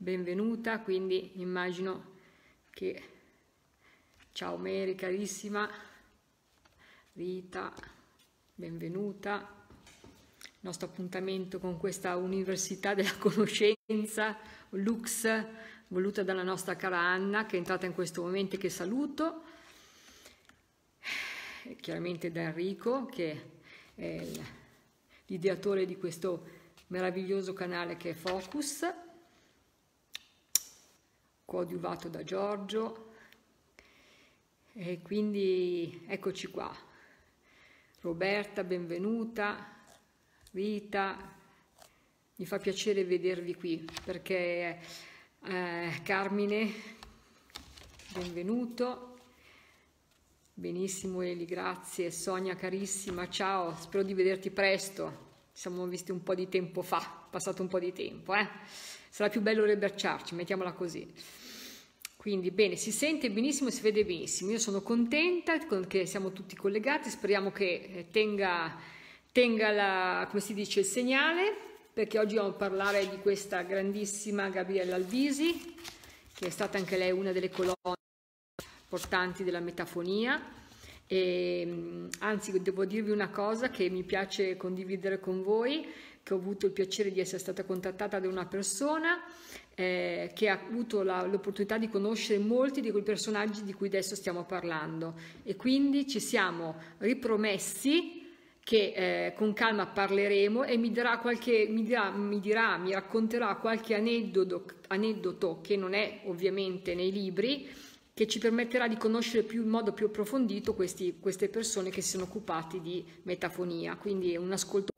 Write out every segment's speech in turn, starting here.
benvenuta, quindi immagino che ciao Mary carissima, Rita, benvenuta. Il nostro appuntamento con questa Università della Conoscenza, Lux, voluta dalla nostra cara Anna, che è entrata in questo momento e che saluto. Chiaramente da Enrico, che è l'ideatore di questo meraviglioso canale che è Focus coadiuvato da Giorgio. E quindi eccoci qua. Roberta, benvenuta, Rita, mi fa piacere vedervi qui perché eh, Carmine, benvenuto, benissimo Eli, grazie, Sonia carissima, ciao, spero di vederti presto, ci siamo visti un po' di tempo fa, passato un po' di tempo, eh? Sarà più bello riabbracciarci, mettiamola così. Quindi bene, si sente benissimo, si vede benissimo. Io sono contenta che siamo tutti collegati, speriamo che eh, tenga, tenga la, come si dice, il segnale, perché oggi vamos a parlare di questa grandissima Gabriella Alvisi, che è stata anche lei una delle colonne importanti della metafonia. E, anzi, devo dirvi una cosa che mi piace condividere con voi, che ho avuto il piacere di essere stata contattata da una persona eh, che ha avuto l'opportunità di conoscere molti di quei personaggi di cui adesso stiamo parlando e quindi ci siamo ripromessi che eh, con calma parleremo e mi dirà, qualche, mi, dirà, mi, dirà, mi racconterà qualche aneddoto, aneddoto che non è ovviamente nei libri, che ci permetterà di conoscere più, in modo più approfondito questi, queste persone che si sono occupati di metafonia. Quindi un ascolto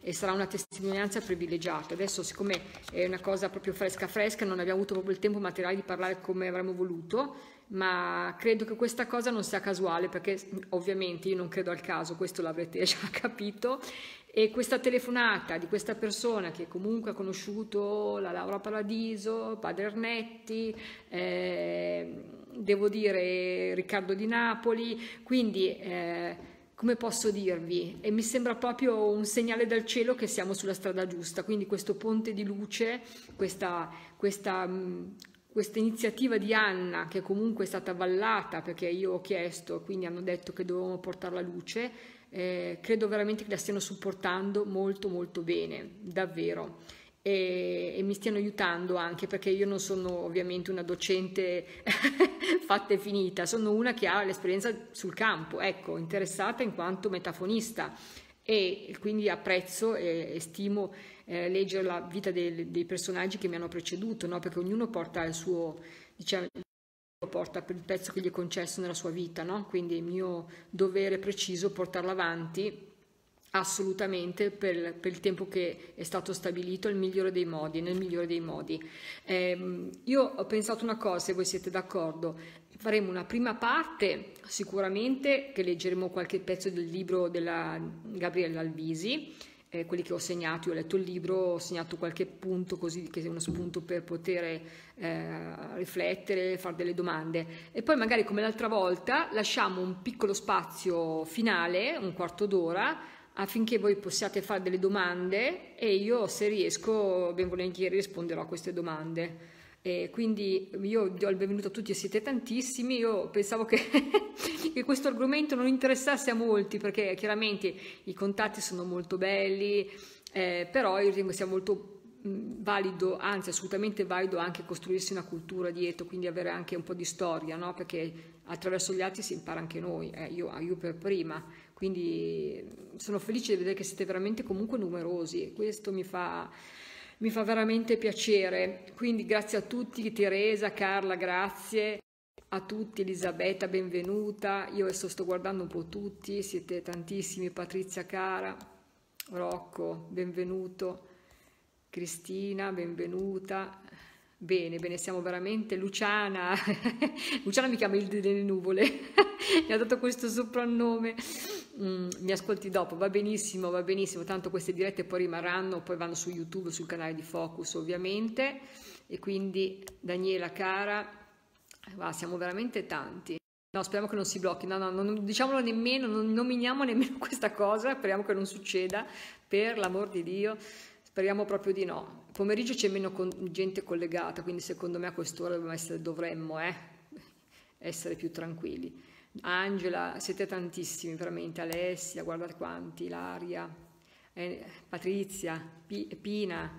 e sarà una testimonianza privilegiata. Adesso, siccome è una cosa proprio fresca fresca, non abbiamo avuto proprio il tempo materiale di parlare come avremmo voluto, ma credo che questa cosa non sia casuale, perché ovviamente io non credo al caso, questo l'avrete già capito, e questa telefonata di questa persona che comunque ha conosciuto la Laura Paradiso, Padre Ernetti, eh, devo dire Riccardo di Napoli, quindi... Eh, come posso dirvi, e mi sembra proprio un segnale dal cielo che siamo sulla strada giusta, quindi questo ponte di luce, questa, questa, questa iniziativa di Anna che comunque è stata avvallata perché io ho chiesto, quindi hanno detto che dovevamo portare la luce, eh, credo veramente che la stiano supportando molto molto bene, davvero e, e, mi stiano aiutando anche perché io non sono ovviamente una docente fatta e finita, sono una che ha l'esperienza sul campo, ecco, interessata in quanto metafonista e quindi apprezzo e, stimo eh, leggere la vita dei, dei, personaggi che mi hanno preceduto, no? perché ognuno porta il suo, diciamo, porta per il pezzo che gli è concesso nella sua vita, no? quindi è mio dovere preciso portarlo avanti assolutamente per, per, il tempo che è stato stabilito nel migliore dei modi, nel migliore dei modi. Eh, io ho pensato una cosa, se voi siete d'accordo, faremo una prima parte sicuramente che leggeremo qualche pezzo del libro della Gabriella Alvisi, eh, quelli che ho segnato, io ho letto il libro, ho segnato qualche punto così che è uno spunto per poter eh, riflettere, fare delle domande. E poi magari come l'altra volta lasciamo un piccolo spazio finale, un quarto d'ora, affinché voi possiate fare delle domande e io se riesco ben volentieri risponderò a queste domande. E quindi io do il benvenuto a tutti, siete tantissimi, io pensavo che, che, questo argomento non interessasse a molti perché chiaramente i contatti sono molto belli, eh, però io ritengo sia molto valido, anzi assolutamente valido anche costruirsi una cultura dietro, quindi avere anche un po' di storia, no? perché attraverso gli altri si impara anche noi, eh, io, io per prima. Quindi sono felice di vedere che siete veramente comunque numerosi e questo mi fa, mi fa veramente piacere. Quindi grazie a tutti, Teresa, Carla, grazie a tutti, Elisabetta, benvenuta. Io adesso sto guardando un po' tutti, siete tantissimi, Patrizia cara, Rocco, benvenuto, Cristina, benvenuta. Bene, bene, siamo veramente Luciana. Luciana mi chiama il delle nuvole, mi ha dato questo soprannome. Mm, mi ascolti dopo, va benissimo, va benissimo, tanto queste dirette poi rimarranno, poi vanno su YouTube, sul canale di Focus ovviamente. E quindi Daniela cara, va, siamo veramente tanti. No, speriamo che non si blocchi, no, no, non diciamolo nemmeno, non nominiamo nemmeno questa cosa, speriamo che non succeda, per l'amor di Dio, speriamo proprio di no pomeriggio c'è meno gente collegata, quindi secondo me a quest'ora essere, dovremmo, eh, essere più tranquilli. Angela, siete tantissimi veramente, Alessia, guardate quanti, Ilaria, eh, Patrizia, P- Pina,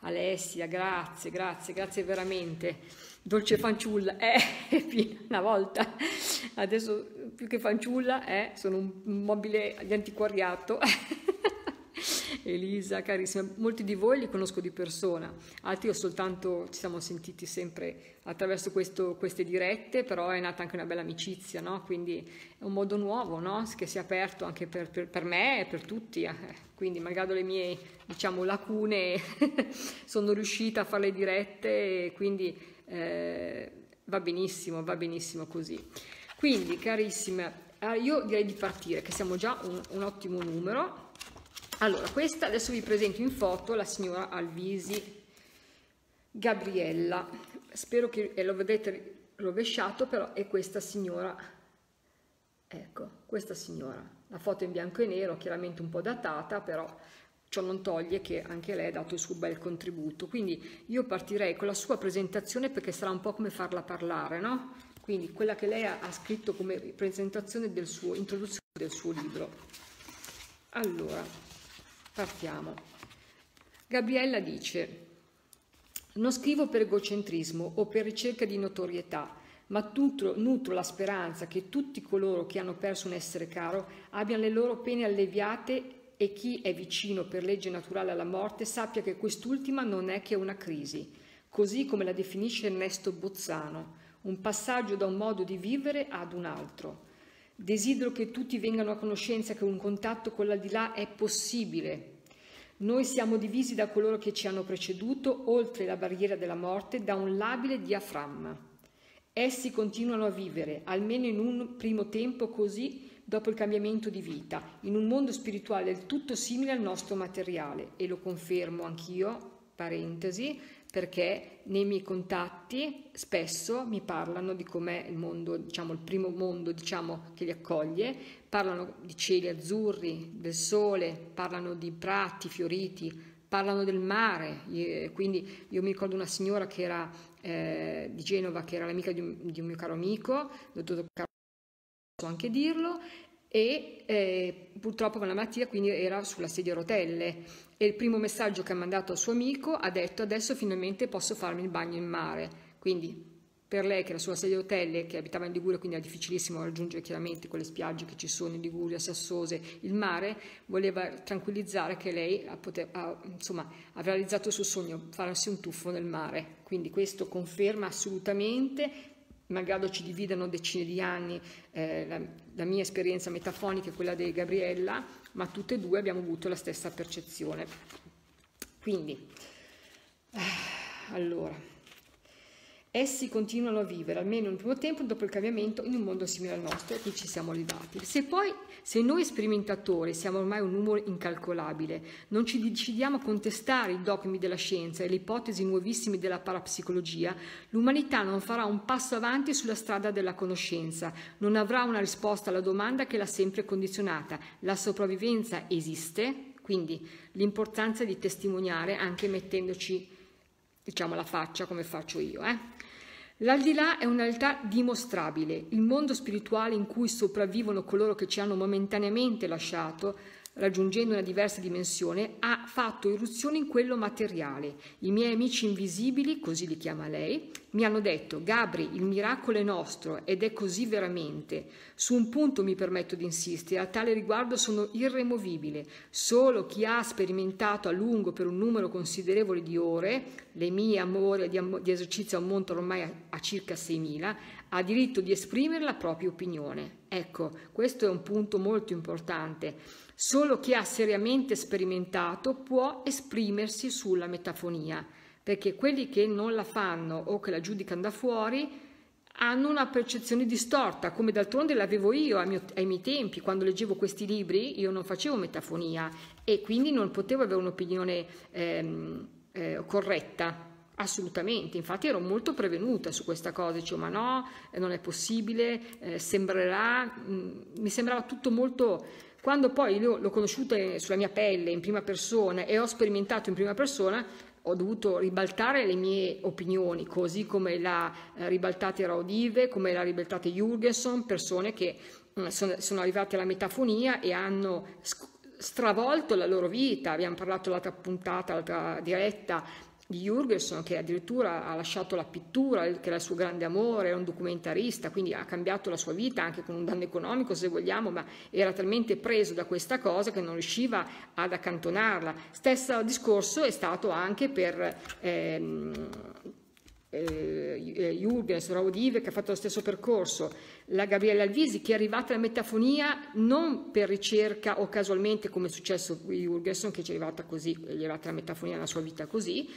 Alessia, grazie, grazie, grazie veramente. Dolce fanciulla, eh, Pina, una volta, adesso più che fanciulla, eh, sono un mobile di antiquariato. Elisa, carissima, molti di voi li conosco di persona, altri ho soltanto, ci siamo sentiti sempre attraverso questo, queste dirette, però è nata anche una bella amicizia, no? quindi è un modo nuovo no? che si è aperto anche per, per, per me e per tutti, eh. quindi malgrado le mie diciamo, lacune sono riuscita a fare le dirette e quindi eh, va benissimo, va benissimo così. Quindi carissime, eh, io direi di partire, che siamo già un, un ottimo numero. Allora, questa adesso vi presento in foto la signora Alvisi Gabriella. Spero che eh, lo vedete rovesciato, però è questa signora. Ecco, questa signora. La foto in bianco e nero, chiaramente un po' datata, però ciò non toglie che anche lei ha dato il suo bel contributo. Quindi io partirei con la sua presentazione perché sarà un po' come farla parlare, no? Quindi quella che lei ha, scritto come presentazione del suo, introduzione del suo libro. Allora, partiamo. Gabriella dice, non scrivo per egocentrismo o per ricerca di notorietà, ma nutro, nutro la speranza che tutti coloro che hanno perso un essere caro abbiano le loro pene alleviate e chi è vicino per legge naturale alla morte sappia che quest'ultima non è che una crisi, così come la definisce Ernesto Bozzano, un passaggio da un modo di vivere ad un altro. Desidero che tutti vengano a conoscenza che un contatto con l'aldilà è possibile. Noi siamo divisi da coloro che ci hanno preceduto, oltre la barriera della morte, da un labile diaframma. Essi continuano a vivere, almeno in un primo tempo così, dopo il cambiamento di vita, in un mondo spirituale del tutto simile al nostro materiale. E lo confermo anch'io, parentesi, perché nei miei contatti spesso mi parlano di com'è il mondo, diciamo il primo mondo diciamo, che li accoglie, parlano di cieli azzurri, del sole, parlano di prati fioriti, parlano del mare, quindi io mi ricordo una signora che era eh, di Genova, che era l'amica di di un mio caro amico, dottor Carlo, posso anche dirlo, e eh, purtroppo con la malattia quindi era sulla sedia a rotelle. E il primo messaggio che ha mandato al suo amico ha detto adesso finalmente posso farmi il bagno in mare quindi per lei che era sulla sedia a rotelle che abitava in Liguria quindi era difficilissimo raggiungere chiaramente quelle spiagge che ci sono in Liguria, Sassose, il mare voleva tranquillizzare che lei ha, poter, ha, insomma, ha realizzato il suo sogno farsi un tuffo nel mare. Quindi questo conferma assolutamente malgrado ci dividano decine di anni eh, la, la, mia esperienza metafonica e quella di Gabriella, ma tutte e due abbiamo avuto la stessa percezione. Quindi, eh, allora, Essi continuano a vivere, almeno nel primo tempo, dopo il cambiamento, in un mondo simile al nostro, e qui ci siamo arrivati. Se poi, se noi sperimentatori siamo ormai un numero incalcolabile, non ci decidiamo a contestare i dogmi della scienza e le ipotesi nuovissime della parapsicologia, l'umanità non farà un passo avanti sulla strada della conoscenza, non avrà una risposta alla domanda che l'ha sempre condizionata. La sopravvivenza esiste, quindi l'importanza di testimoniare anche mettendoci diciamo la faccia come faccio io. Eh? L'aldilà è una realtà dimostrabile, il mondo spirituale in cui sopravvivono coloro che ci hanno momentaneamente lasciato raggiungendo una diversa dimensione, ha fatto irruzione in quello materiale. I miei amici invisibili, così li chiama lei, mi hanno detto, Gabri, il miracolo è nostro ed è così veramente. Su un punto mi permetto di insistere, a tale riguardo sono irremovibile. Solo chi ha sperimentato a lungo per un numero considerevole di ore, le mie amore di, am- di esercizio ammontano ormai a, a circa 6.000, ha diritto di esprimere la propria opinione. Ecco, questo è un punto molto importante. Solo chi ha seriamente sperimentato può esprimersi sulla metafonia, perché quelli che non la fanno o che la giudicano da fuori hanno una percezione distorta, come d'altronde l'avevo io ai miei, ai miei tempi, quando leggevo questi libri io non facevo metafonia e quindi non potevo avere un'opinione ehm, eh, corretta, Assolutamente, infatti ero molto prevenuta su questa cosa, dicevo ma no, eh, non è possibile, eh, sembrerà, mh, mm, mi sembrava tutto molto quando poi l'ho, l'ho conosciuta sulla mia pelle in prima persona e ho sperimentato in prima persona, ho dovuto ribaltare le mie opinioni, così come l'ha eh, ribaltate Raudive, come l'ha ribaltate Jurgenson, persone che mh, mm, sono, sono arrivate alla metafonia e hanno stravolto la loro vita. Abbiamo parlato l'altra puntata, l'altra diretta di Jurgenson che addirittura ha lasciato la pittura, che era il suo grande amore, era un documentarista, quindi ha cambiato la sua vita anche con un danno economico se vogliamo, ma era talmente preso da questa cosa che non riusciva ad accantonarla. Stesso discorso è stato anche per ehm, eh, Jürgens, Raudive che ha fatto lo stesso percorso, la Gabriella Alvisi che è arrivata alla metafonia non per ricerca o casualmente come è successo a Jürgenson che ci è arrivata così, gli è arrivata la metafonia nella sua vita così,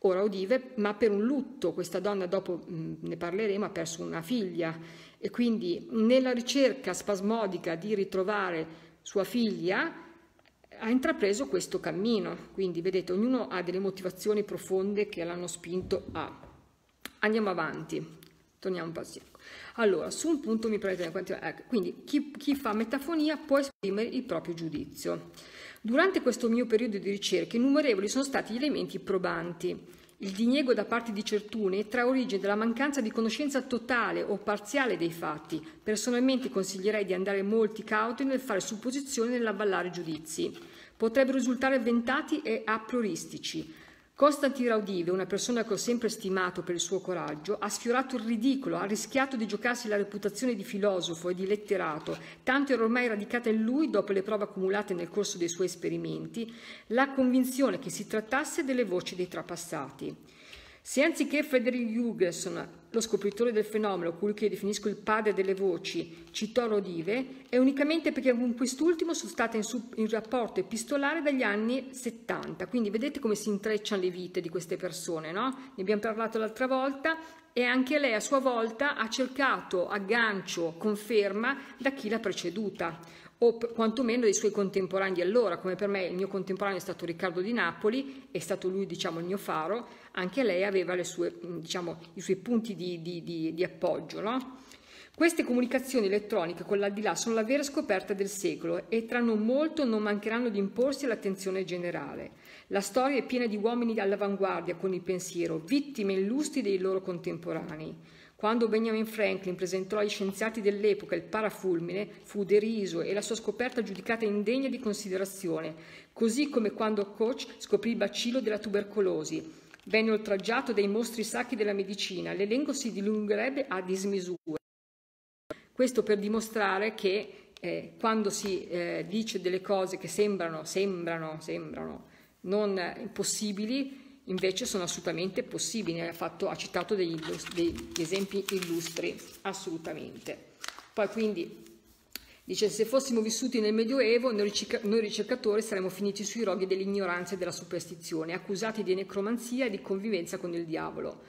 ora udive, ma per un lutto. Questa donna, dopo mh, ne parleremo, ha perso una figlia e quindi nella ricerca spasmodica di ritrovare sua figlia ha intrapreso questo cammino. Quindi vedete, ognuno ha delle motivazioni profonde che l'hanno spinto a. Andiamo avanti, torniamo un po'. Allora, su un punto mi prendete ecco, quindi chi, chi fa metafonia può esprimere il proprio giudizio. Durante questo mio periodo di ricerca innumerevoli sono stati gli elementi probanti. Il diniego da parte di Certuni trae origine dalla mancanza di conoscenza totale o parziale dei fatti. Personalmente consiglierei di andare molti cauti nel fare supposizioni e nell'avvallare giudizi. Potrebbero risultare avventati e a prioristici. Costantin Raudive, una persona che ho sempre stimato per il suo coraggio, ha sfiorato il ridicolo, ha rischiato di giocarsi la reputazione di filosofo e di letterato, tanto era ormai radicata in lui, dopo le prove accumulate nel corso dei suoi esperimenti, la convinzione che si trattasse delle voci dei trapassati. Se anziché Frederick Jürgensen, lo scopritore del fenomeno, colui che definisco il padre delle voci, citò Rodive, è unicamente perché con quest'ultimo sono stata in, in, rapporto epistolare dagli anni 70. Quindi vedete come si intrecciano le vite di queste persone, no? Ne abbiamo parlato l'altra volta e anche lei a sua volta ha cercato aggancio, conferma da chi l'ha preceduta o quantomeno dei suoi contemporanei di allora, come per me il mio contemporaneo è stato Riccardo di Napoli, è stato lui diciamo il mio faro, anche lei aveva sue, diciamo, i suoi punti di, di, di, di appoggio. No? Queste comunicazioni elettroniche con l'aldilà sono la vera scoperta del secolo e tra non molto non mancheranno di imporsi all'attenzione generale. La storia è piena di uomini all'avanguardia con il pensiero, vittime illustri dei loro contemporanei. Quando Benjamin Franklin presentò agli scienziati dell'epoca il parafulmine, fu deriso e la sua scoperta giudicata indegna di considerazione, così come quando Koch scoprì il bacillo della tubercolosi. Venne oltraggiato dai mostri sacri della medicina, l'elenco si dilungherebbe a dismisura. Questo per dimostrare che eh, quando si eh, dice delle cose che sembrano, sembrano, sembrano non impossibili, invece sono assolutamente possibili, ha, fatto, ha citato degli, degli, esempi illustri, assolutamente. Poi quindi dice se fossimo vissuti nel Medioevo noi, ricercatori saremmo finiti sui roghi dell'ignoranza e della superstizione, accusati di necromanzia e di convivenza con il diavolo.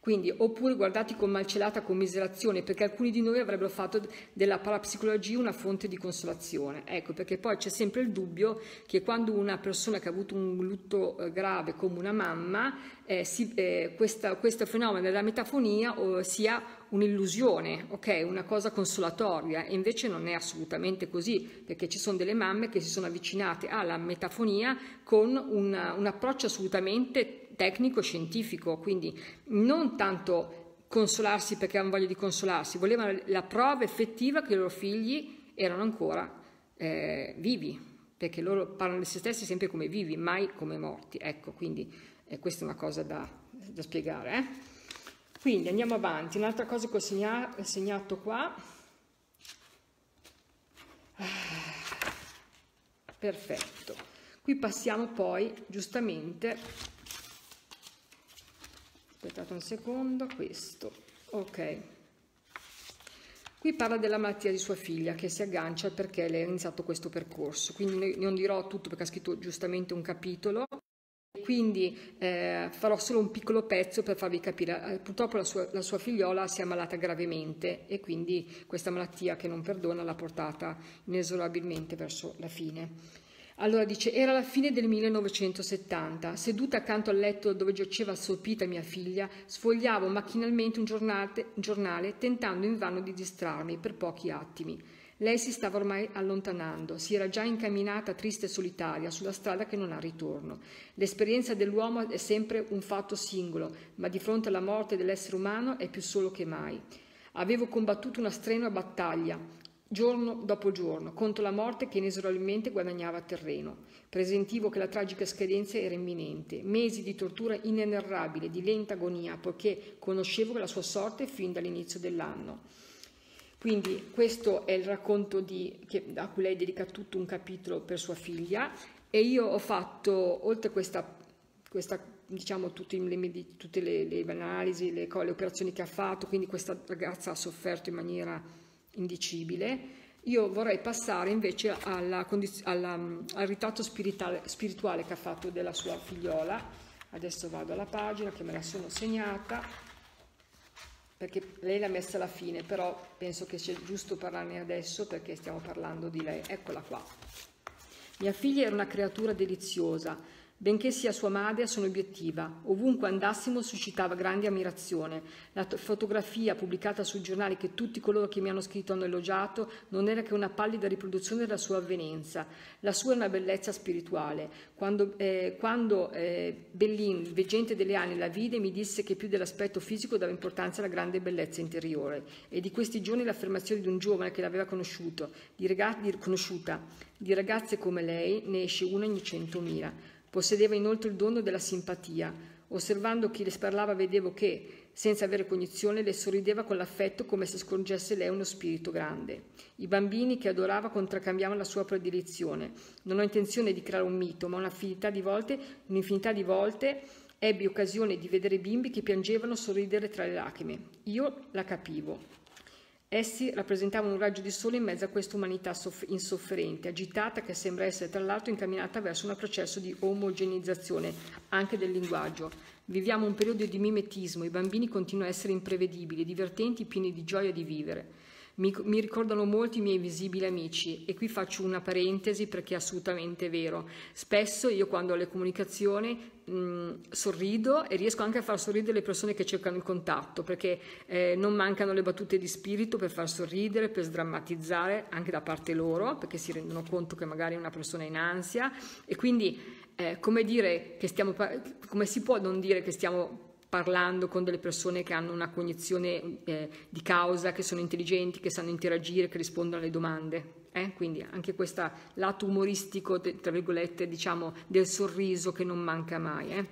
Quindi, oppure guardati con malcelata commiserazione, perché alcuni di noi avrebbero fatto della parapsicologia una fonte di consolazione. Ecco, perché poi c'è sempre il dubbio che quando una persona che ha avuto un lutto eh, grave come una mamma, eh, si, eh, questa, questo fenomeno della metafonia oh, sia un'illusione, ok? Una cosa consolatoria, e invece non è assolutamente così, perché ci sono delle mamme che si sono avvicinate alla metafonia con una, un approccio assolutamente tecnico-scientifico, quindi non tanto consolarsi perché avevano voglia di consolarsi, volevano la prova effettiva che i loro figli erano ancora eh, vivi, perché loro parlano di se stessi sempre come vivi, mai come morti. Ecco, quindi eh, questa è una cosa da, da spiegare. Eh? Quindi andiamo avanti. Un'altra cosa che ho segnato, segnato qua. Ah, perfetto. Qui passiamo poi giustamente aspettate un secondo, questo, ok. Qui parla della malattia di sua figlia che si aggancia perché lei ha iniziato questo percorso, quindi non dirò tutto perché ha scritto giustamente un capitolo, quindi eh, farò solo un piccolo pezzo per farvi capire. Eh, purtroppo la sua, la sua, figliola si è ammalata gravemente e quindi questa malattia che non perdona l'ha portata inesorabilmente verso la fine. Allora dice, era la fine del 1970, seduta accanto al letto dove giaceva assopita mia figlia, sfogliavo macchinalmente un giornale, giornale tentando invano di distrarmi per pochi attimi. Lei si stava ormai allontanando, si era già incamminata triste e solitaria sulla strada che non ha ritorno. L'esperienza dell'uomo è sempre un fatto singolo, ma di fronte alla morte dell'essere umano è più solo che mai. Avevo combattuto una strenua battaglia, giorno dopo giorno, contro la morte che inesorabilmente guadagnava terreno. Presentivo che la tragica scadenza era imminente, mesi di tortura inenerrabile, di lenta agonia, poiché conoscevo la sua sorte fin dall'inizio dell'anno. Quindi questo è il racconto di, che, a cui lei dedica tutto un capitolo per sua figlia e io ho fatto, oltre a questa, questa diciamo tutte le, tutte le, le analisi, le, le operazioni che ha fatto, quindi questa ragazza ha sofferto in maniera indicibile, io vorrei passare invece alla, alla, al ritratto spirituale, spirituale che ha fatto della sua figliola. Adesso vado alla pagina che me la sono segnata perché lei l'ha messa alla fine, però penso che sia giusto parlarne adesso perché stiamo parlando di lei. Eccola qua. Mia figlia era una creatura deliziosa, Benché sia sua madre, sono obiettiva. Ovunque andassimo suscitava grande ammirazione. La fotografia pubblicata sui giornali che tutti coloro che mi hanno scritto hanno elogiato non era che una pallida riproduzione della sua avvenenza. La sua è una bellezza spirituale. Quando, eh, quando eh, Bellin, veggente delle anni, la vide, mi disse che più dell'aspetto fisico dava importanza alla grande bellezza interiore. E di questi giorni l'affermazione di un giovane che l'aveva conosciuto, di, ragazzi, di, conosciuta, di ragazze come lei, ne esce una ogni centomila. Possedeva inoltre il dono della simpatia. Osservando chi le parlava vedevo che, senza avere cognizione, le sorrideva con l'affetto come se scorgesse lei uno spirito grande. I bambini che adorava contraccambiavano la sua predilezione. Non ho intenzione di creare un mito, ma un'infinità di volte, un'infinità di volte ebbi occasione di vedere bimbi che piangevano sorridere tra le lacrime. Io la capivo. Essi rappresentavano un raggio di sole in mezzo a questa umanità insofferente, agitata, che sembra essere tra l'altro incamminata verso un processo di omogenizzazione anche del linguaggio. Viviamo un periodo di mimetismo, i bambini continuano a essere imprevedibili, divertenti, pieni di gioia di vivere. Mi, mi, ricordano molti miei visibili amici e qui faccio una parentesi perché è assolutamente vero. Spesso io quando ho le comunicazioni mh, sorrido e riesco anche a far sorridere le persone che cercano il contatto perché eh, non mancano le battute di spirito per far sorridere, per sdrammatizzare anche da parte loro perché si rendono conto che magari una persona è in ansia e quindi eh, come, stiamo, come si può non dire che stiamo parlando con delle persone che hanno una cognizione eh, di causa, che sono intelligenti, che sanno interagire, che rispondono alle domande. Eh? Quindi anche questo lato umoristico, tra virgolette, diciamo, del sorriso che non manca mai. Eh?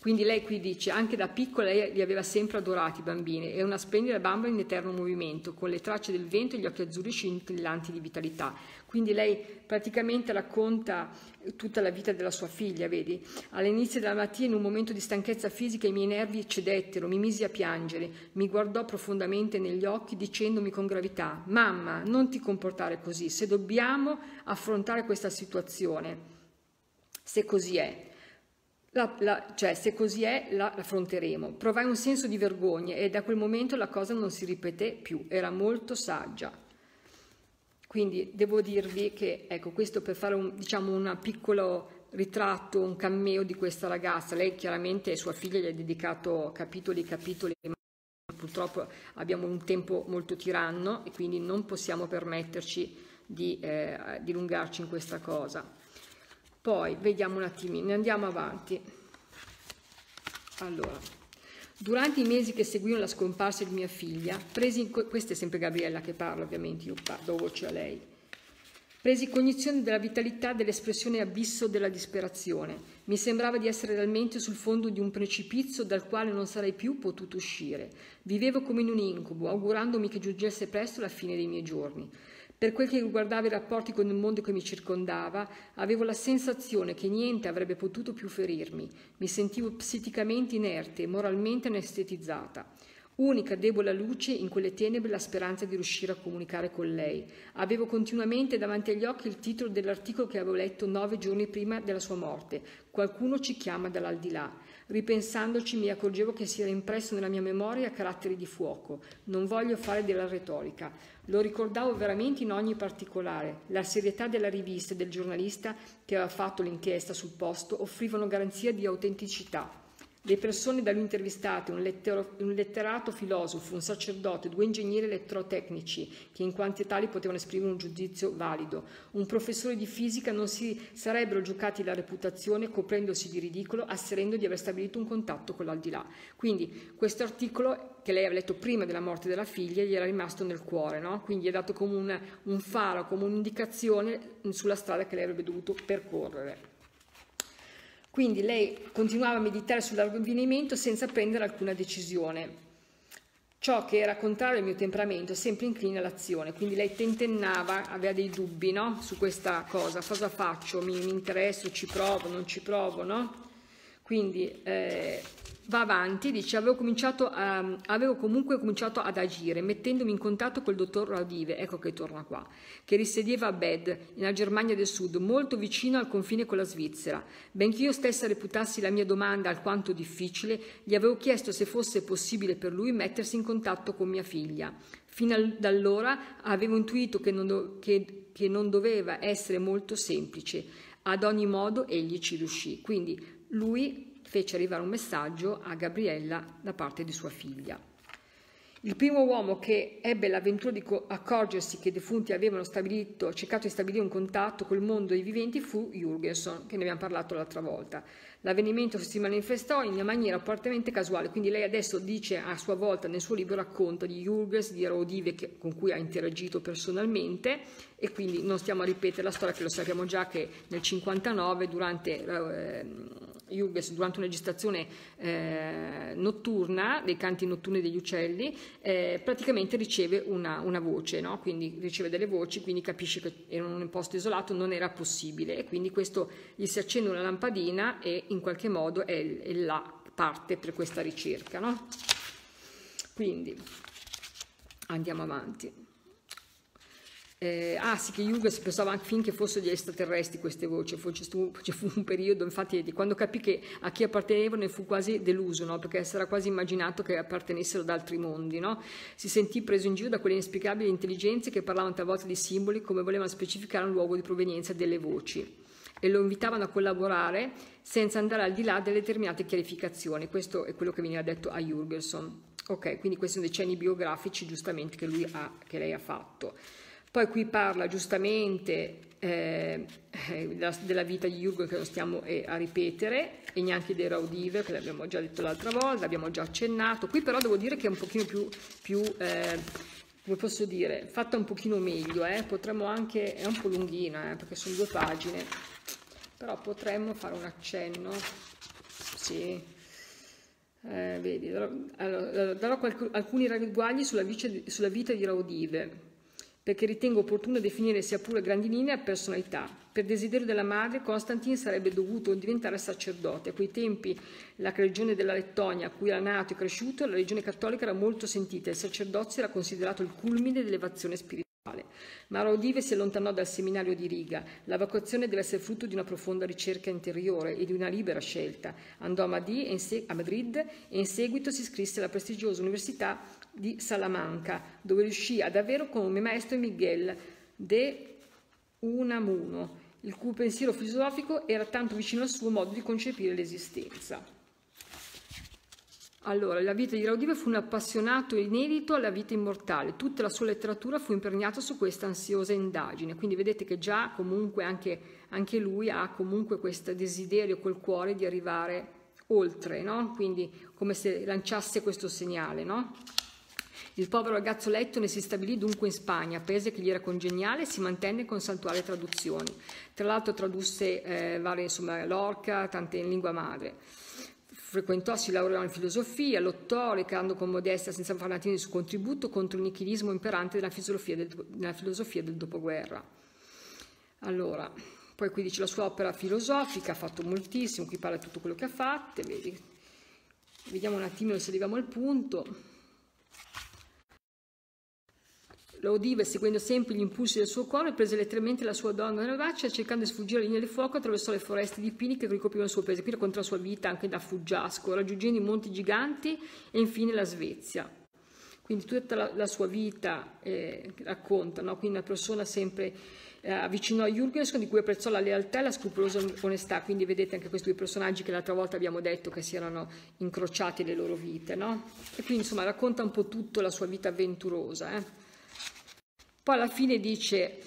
Quindi lei qui dice, anche da piccola lei li aveva sempre adorati i bambini, è una splendida bambola in eterno movimento, con le tracce del vento e gli occhi azzurri scintillanti di vitalità. Quindi lei praticamente racconta tutta la vita della sua figlia, vedi? All'inizio della mattina, in un momento di stanchezza fisica, i miei nervi cedettero, mi misi a piangere, mi guardò profondamente negli occhi dicendomi con gravità, mamma, non ti comportare così, se dobbiamo affrontare questa situazione, se così è, la, la, cioè, se così è, la affronteremo. Provai un senso di vergogna e da quel momento la cosa non si ripeté più, era molto saggia. Quindi devo dirvi che, ecco, questo per fare un, diciamo, un piccolo ritratto, un cameo di questa ragazza. Lei chiaramente, sua figlia, gli ha dedicato capitoli e capitoli, ma purtroppo abbiamo un tempo molto tiranno e quindi non possiamo permetterci di eh, dilungarci in questa cosa. Poi, vediamo un attimino, andiamo avanti. Allora, Durante i mesi che seguivano la scomparsa di mia figlia, presi, questa è sempre Gabriella che parla ovviamente, io do voce a lei, presi cognizione della vitalità dell'espressione abisso della disperazione. Mi sembrava di essere realmente sul fondo di un precipizio dal quale non sarei più potuto uscire. Vivevo come in un incubo, augurandomi che giungesse presto la fine dei miei giorni. Per quel che riguardava i rapporti con il mondo che mi circondava, avevo la sensazione che niente avrebbe potuto più ferirmi. Mi sentivo psichicamente inerte e moralmente anestetizzata. Unica debole luce in quelle tenebre la speranza di riuscire a comunicare con lei. Avevo continuamente davanti agli occhi il titolo dell'articolo che avevo letto nove giorni prima della sua morte. Qualcuno ci chiama dall'aldilà. Ripensandoci mi accorgevo che si era impresso nella mia memoria caratteri di fuoco. Non voglio fare della retorica. Lo ricordavo veramente in ogni particolare. La serietà della rivista e del giornalista che aveva fatto l'inchiesta sul posto offrivano garanzia di autenticità. Le persone da lui intervistate, un, lettero, un, letterato filosofo, un sacerdote, due ingegneri elettrotecnici che in quanti tali potevano esprimere un giudizio valido, un professore di fisica non si sarebbero giocati la reputazione coprendosi di ridicolo, asserendo di aver stabilito un contatto con l'aldilà. Quindi questo articolo che lei aveva letto prima della morte della figlia gli era rimasto nel cuore, no? quindi è dato come un, un faro, come un'indicazione sulla strada che lei avrebbe dovuto percorrere. Quindi lei continuava a meditare sull'avvenimento senza prendere alcuna decisione. Ciò che era contrario al mio temperamento, sempre incline all'azione, quindi lei tentennava, aveva dei dubbi no? su questa cosa, cosa faccio, mi, mi interesso, ci provo, non ci provo, no? Quindi eh, va avanti, dice avevo, a, avevo, comunque cominciato ad agire mettendomi in contatto col dottor Raudive, ecco che torna qua, che risiedeva a Bed, nella Germania del Sud, molto vicino al confine con la Svizzera. Benché io stessa reputassi la mia domanda alquanto difficile, gli avevo chiesto se fosse possibile per lui mettersi in contatto con mia figlia. Fino da allora avevo intuito che non, do, che, che non doveva essere molto semplice. Ad ogni modo egli ci riuscì. Quindi lui fece arrivare un messaggio a Gabriella da parte di sua figlia. Il primo uomo che ebbe l'avventura di accorgersi che i defunti avevano cercato di stabilire un contatto col mondo dei viventi fu Jürgenson, che ne abbiamo parlato l'altra volta. L'avvenimento si manifestò in una maniera fortemente casuale, quindi lei adesso dice a sua volta nel suo libro racconta di Jürgens, di Rodive che, con cui ha interagito personalmente e quindi non stiamo a ripetere la storia che lo sappiamo già che nel 59 durante eh, Jürgens durante una gestazione eh, notturna dei canti notturni degli uccelli eh, praticamente riceve una, una voce, no? quindi riceve delle voci, quindi capisce che in un posto isolato non era possibile e quindi questo gli si accende una lampadina e in qualche modo è, è la parte per questa ricerca. No? Quindi andiamo avanti. Eh, ah sì, che Jürgens pensava finché fossero gli extraterrestri queste voci, ci fu un periodo, infatti quando capì che a chi appartenevano ne fu quasi deluso, no? perché si era quasi immaginato che appartenessero ad altri mondi, no? si sentì preso in giro da quelle inesplicabili intelligenze che parlavano talvolta di simboli come volevano specificare un luogo di provenienza delle voci e lo invitavano a collaborare senza andare al di là delle determinate chiarificazioni, questo è quello che veniva detto a Jürgenson. Ok, quindi questi sono dei cenni biografici giustamente che, ha, che lei ha fatto. Poi qui parla giustamente eh, della, della, vita di Jürgen che non stiamo eh, a ripetere e neanche dei Raudive che l'abbiamo già detto l'altra volta, l'abbiamo già accennato. Qui però devo dire che è un pochino più, più eh, come posso dire, fatta un pochino meglio, eh. potremmo anche, è un po' lunghina eh, perché sono due pagine, però potremmo fare un accenno, sì, eh, vedi, darò, allora, darò qualc- alcuni ragguagli sulla, sulla, vita di Raudive perché ritengo opportuno definire sia pure grandi linee a personalità. Per desiderio della madre, Constantin sarebbe dovuto diventare sacerdote. A quei tempi la religione della Lettonia, a cui era nato e cresciuto, la religione cattolica era molto sentita, il sacerdozio era considerato il culmine dell'elevazione spirituale. Ma Raudive si allontanò dal seminario di Riga. La vocazione deve essere frutto di una profonda ricerca interiore e di una libera scelta. Andò a, Madrid e in seguito si iscrisse alla prestigiosa università di Salamanca, dove riuscì ad avere come maestro Miguel de Unamuno, il cui pensiero filosofico era tanto vicino al suo modo di concepire l'esistenza. Allora, la vita di Raudive fu un appassionato e inedito alla vita immortale. Tutta la sua letteratura fu imperniata su questa ansiosa indagine. Quindi vedete che già comunque anche, anche lui ha comunque questo desiderio col cuore di arrivare oltre, no? Quindi come se lanciasse questo segnale, no? Il povero ragazzo lettone si stabilì dunque in Spagna, paese che gli era congeniale e si mantenne con saltuari traduzioni. Tra l'altro tradusse eh, varie, insomma, Lorca, tante in lingua madre. Frequentò, si laureò in filosofia, lottò, recando con modestia senza fanatismo il suo contributo contro il nichilismo imperante nella filosofia del, nella filosofia del dopoguerra. Allora, poi qui dice la sua opera filosofica, ha fatto moltissimo, qui parla di tutto quello che ha fatto, vedi. Vediamo un attimino se arriviamo al punto. Lo udiva seguendo sempre gli impulsi del suo cuore, prese letteralmente la sua donna nella braccia, cercando di sfuggire alle linee del fuoco attraverso le foreste di pini che ricoprivano il suo paese, qui contro la sua vita anche da fuggiasco, raggiungendo i monti giganti e infine la Svezia. Quindi tutta la, la sua vita eh, racconta, no? quindi una persona sempre eh, avvicinò a Jürgensen di cui apprezzò la lealtà e la scrupolosa onestà, quindi vedete anche questi due personaggi che l'altra volta abbiamo detto che si erano incrociati le loro vite, no? E quindi insomma racconta un po' tutto la sua vita avventurosa. Eh? Poi alla fine dice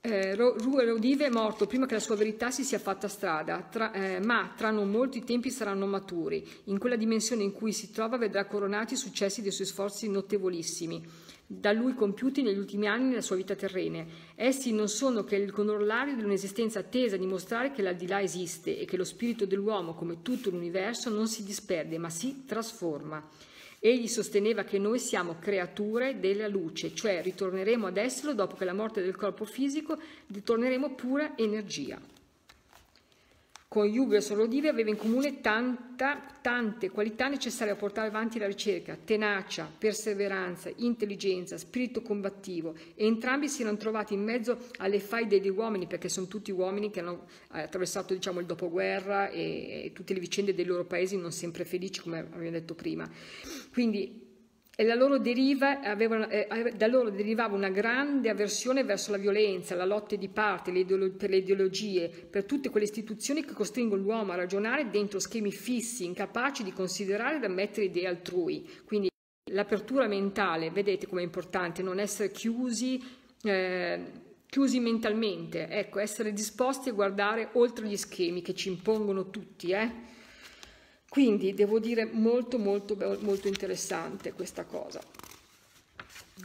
eh, Rodive è morto prima che la sua verità si sia fatta strada, tra, eh, ma tra non molti tempi saranno maturi. In quella dimensione in cui si trova vedrà coronati i successi dei suoi sforzi notevolissimi, da lui compiuti negli ultimi anni nella sua vita terrena. Essi non sono che il corollario di un'esistenza tesa a dimostrare che l'aldilà esiste e che lo spirito dell'uomo, come tutto l'universo, non si disperde, ma si trasforma. Egli sosteneva che noi siamo creature della luce, cioè ritorneremo ad esserlo dopo che la morte del corpo fisico ritorneremo pura energia. Con Jubel Sorodive aveva in comune tanta, tante qualità necessarie a portare avanti la ricerca, tenacia, perseveranza, intelligenza, spirito combattivo e entrambi si erano trovati in mezzo alle faide degli uomini, perché sono tutti uomini che hanno eh, attraversato diciamo, il dopoguerra e, e tutte le vicende dei loro paesi non sempre felici, come abbiamo detto prima. Quindi e da loro, deriva, avevano, eh, da loro, derivava una grande avversione verso la violenza, la lotta di parte, le per le ideologie, per tutte quelle istituzioni che costringono l'uomo a ragionare dentro schemi fissi, incapaci di considerare ed ammettere idee altrui. Quindi l'apertura mentale, vedete com'è importante, non essere chiusi, eh, chiusi mentalmente, ecco, essere disposti a guardare oltre gli schemi che ci impongono tutti, eh? Quindi devo dire molto molto molto interessante questa cosa,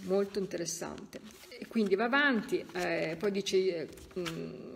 molto interessante. E quindi va avanti, eh, poi dice... Eh, mh,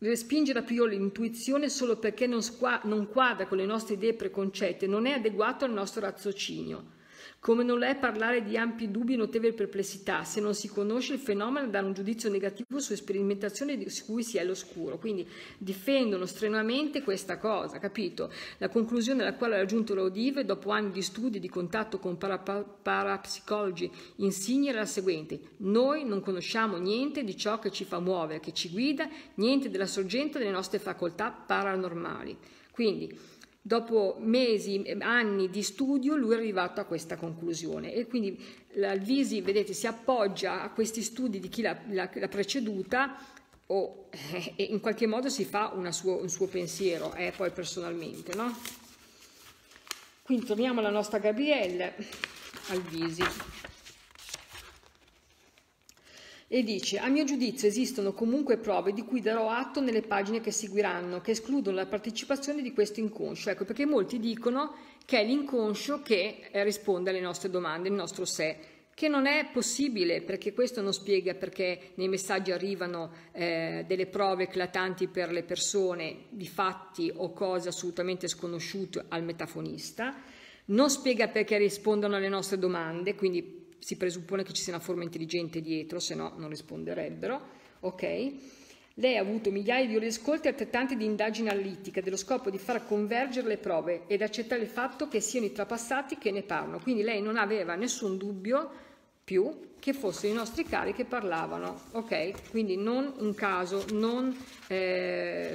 Respingere a priori l'intuizione solo perché non, non quadra con le nostre idee preconcette non è adeguato al nostro raziocinio. Come non è parlare di ampi dubbi e notevoli perplessità se non si conosce il fenomeno e dare un giudizio negativo su sperimentazioni su cui si è all'oscuro. Quindi difendono strenuamente questa cosa, capito? La conclusione alla quale ha raggiunto l'Audive dopo anni di studi e di contatto con parapsicologi insigni era la seguente. Noi non conosciamo niente di ciò che ci fa muovere, che ci guida, niente della sorgente delle nostre facoltà paranormali. Quindi dopo mesi, anni di studio, lui è arrivato a questa conclusione e quindi l'Alvisi, vedete, si appoggia a questi studi di chi l'ha, preceduta o eh, in qualche modo si fa suo, un suo pensiero, eh, poi personalmente, no? Quindi torniamo alla nostra Gabrielle Alvisi e dice a mio giudizio esistono comunque prove di cui darò atto nelle pagine che seguiranno che escludono la partecipazione di questo inconscio. Ecco perché molti dicono che è l'inconscio che eh, risponde alle nostre domande il nostro sé che non è possibile perché questo non spiega perché nei messaggi arrivano eh, delle prove eclatanti per le persone di fatti o cose assolutamente sconosciute al metafonista non spiega perché rispondono alle nostre domande quindi si presuppone che ci sia una forma intelligente dietro, se no non risponderebbero, ok? Lei ha avuto migliaia di ore di ascolti e altrettante di indagini analitiche dello scopo di far convergere le prove ed accettare il fatto che siano i trapassati che ne parlano. Quindi lei non aveva nessun dubbio più che fossero i nostri cari che parlavano, ok? Quindi non un caso, non eh,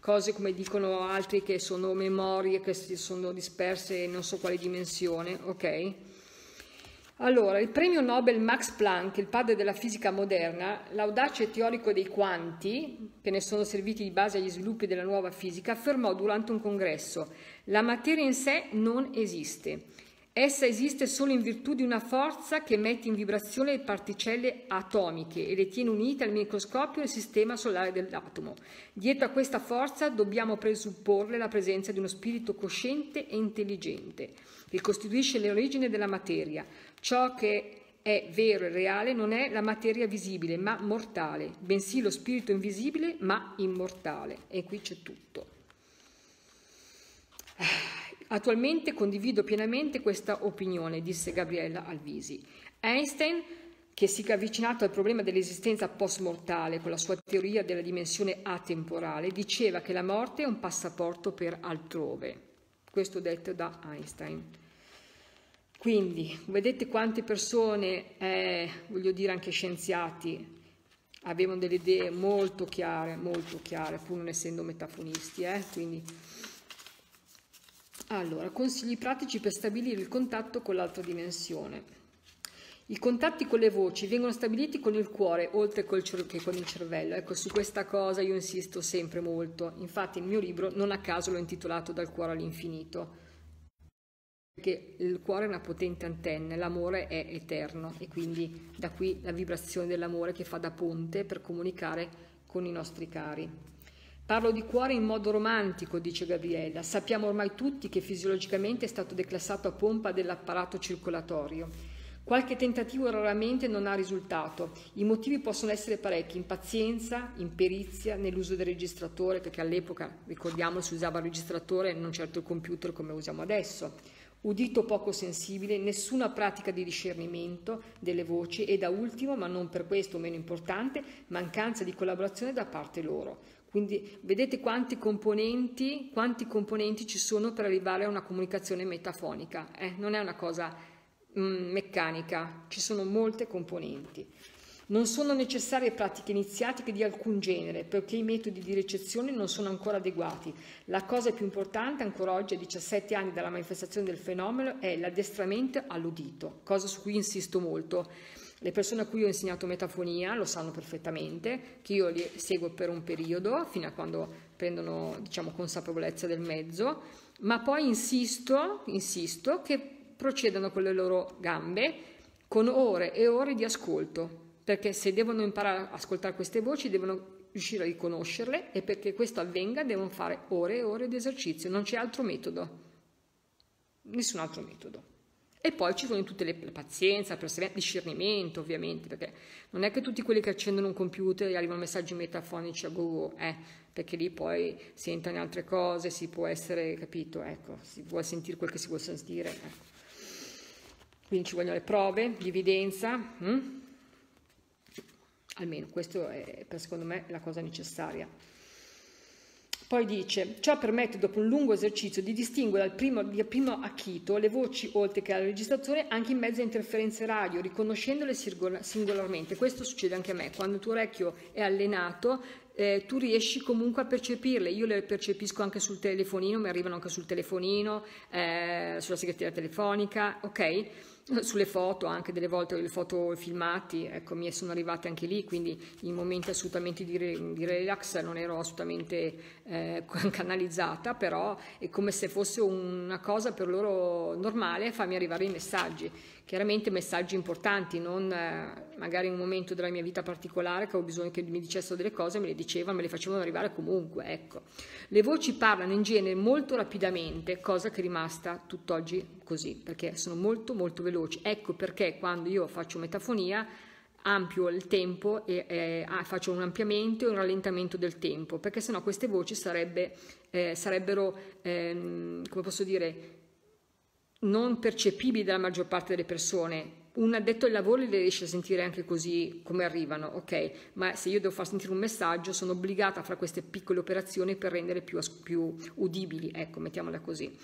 cose come dicono altri che sono memorie che si sono disperse in non so quale dimensione, ok? Allora, il premio Nobel Max Planck, il padre della fisica moderna, l'audace teorico dei quanti, che ne sono serviti di base agli sviluppi della nuova fisica, affermò durante un congresso la materia in sé non esiste. Essa esiste solo in virtù di una forza che mette in vibrazione le particelle atomiche e le tiene unite al microscopio nel sistema solare dell'atomo. Dietro a questa forza dobbiamo presupporre la presenza di uno spirito cosciente e intelligente, che costituisce l'origine della materia, Ciò che è vero e reale non è la materia visibile, ma mortale, bensì lo spirito invisibile, ma immortale. E qui c'è tutto. Attualmente condivido pienamente questa opinione, disse Gabriella Alvisi. Einstein, che si è avvicinato al problema dell'esistenza post-mortale con la sua teoria della dimensione atemporale, diceva che la morte è un passaporto per altrove. Questo detto da Einstein. Quindi vedete quante persone, eh, voglio dire anche scienziati, avevano delle idee molto chiare, molto chiare, pur non essendo metafonisti. Eh? Quindi, allora, consigli pratici per stabilire il contatto con l'altra dimensione. I contatti con le voci vengono stabiliti con il cuore oltre che con il cervello. Ecco, su questa cosa io insisto sempre molto. Infatti il mio libro non a caso l'ho intitolato Dal cuore all'infinito. Perché il cuore è una potente antenna, l'amore è eterno e quindi da qui la vibrazione dell'amore che fa da ponte per comunicare con i nostri cari. Parlo di cuore in modo romantico, dice Gabriella. Sappiamo ormai tutti che fisiologicamente è stato declassato a pompa dell'apparato circolatorio Qualche tentativo raramente non ha risultato. I motivi possono essere parecchi, impazienza, imperizia nell'uso del registratore, perché all'epoca, ricordiamo, si usava il registratore e non certo il computer come usiamo adesso. Udito poco sensibile, nessuna pratica di discernimento delle voci e da ultimo, ma non per questo meno importante, mancanza di collaborazione da parte loro. Quindi vedete quanti componenti, quanti componenti ci sono per arrivare a una comunicazione metafonica. Eh? Non è una cosa Mm, meccanica, ci sono molte componenti. Non sono necessarie pratiche iniziatiche di alcun genere perché i metodi di ricezione non sono ancora adeguati. La cosa più importante ancora oggi a 17 anni dalla manifestazione del fenomeno è l'addestramento all'udito, cosa su cui insisto molto. Le persone a cui ho insegnato metafonia lo sanno perfettamente, che io li seguo per un periodo, fino a quando prendono diciamo, consapevolezza del mezzo, ma poi insisto, insisto che procedano con le loro gambe con ore e ore di ascolto, perché se devono imparare ad ascoltare queste voci devono riuscire a riconoscerle e perché questo avvenga devono fare ore e ore di esercizio, non c'è altro metodo, nessun altro metodo. E poi ci sono tutte le, pazienza, il discernimento ovviamente, perché non è che tutti quelli che accendono un computer e arrivano messaggi metafonici a go, eh, perché lì poi si entra in altre cose, si può essere, capito, ecco, si può sentire quel che si vuole sentire. Ecco. Quindi ci vogliono le prove di evidenza, hm? Almeno questo è per secondo me la cosa necessaria. Poi dice, ciò permette dopo un lungo esercizio di distinguere al primo, al primo acchito le voci oltre che alla registrazione anche in mezzo a interferenze radio, riconoscendole singolarmente. Questo succede anche a me, quando il tuo orecchio è allenato eh, tu riesci comunque a percepirle, io le percepisco anche sul telefonino, mi arrivano anche sul telefonino, eh, sulla segreteria telefonica, ok? Sulle foto, anche delle volte le foto filmati, ecco, mi sono arrivate anche lì, quindi in momenti assolutamente di, di relax non ero assolutamente eh, canalizzata, però è come se fosse una cosa per loro normale farmi arrivare i messaggi. Chiaramente messaggi importanti, non eh, magari in un momento della mia vita particolare che ho bisogno che mi dicessero delle cose, me le dicevano, me le facevano arrivare comunque, ecco. Le voci parlano in genere molto rapidamente, cosa che è rimasta tutt'oggi così, perché sono molto molto veloci. Ecco perché quando io faccio metafonia ampio il tempo e eh, faccio un ampliamento e un rallentamento del tempo, perché sennò queste voci sarebbe, eh, sarebbero, ehm, come posso dire, non percepibili dalla maggior parte delle persone. Un addetto ai lavori le riesce a sentire anche così come arrivano, ok? Ma se io devo far sentire un messaggio sono obbligata a fare queste piccole operazioni per rendere più, più udibili, ecco, mettiamola così.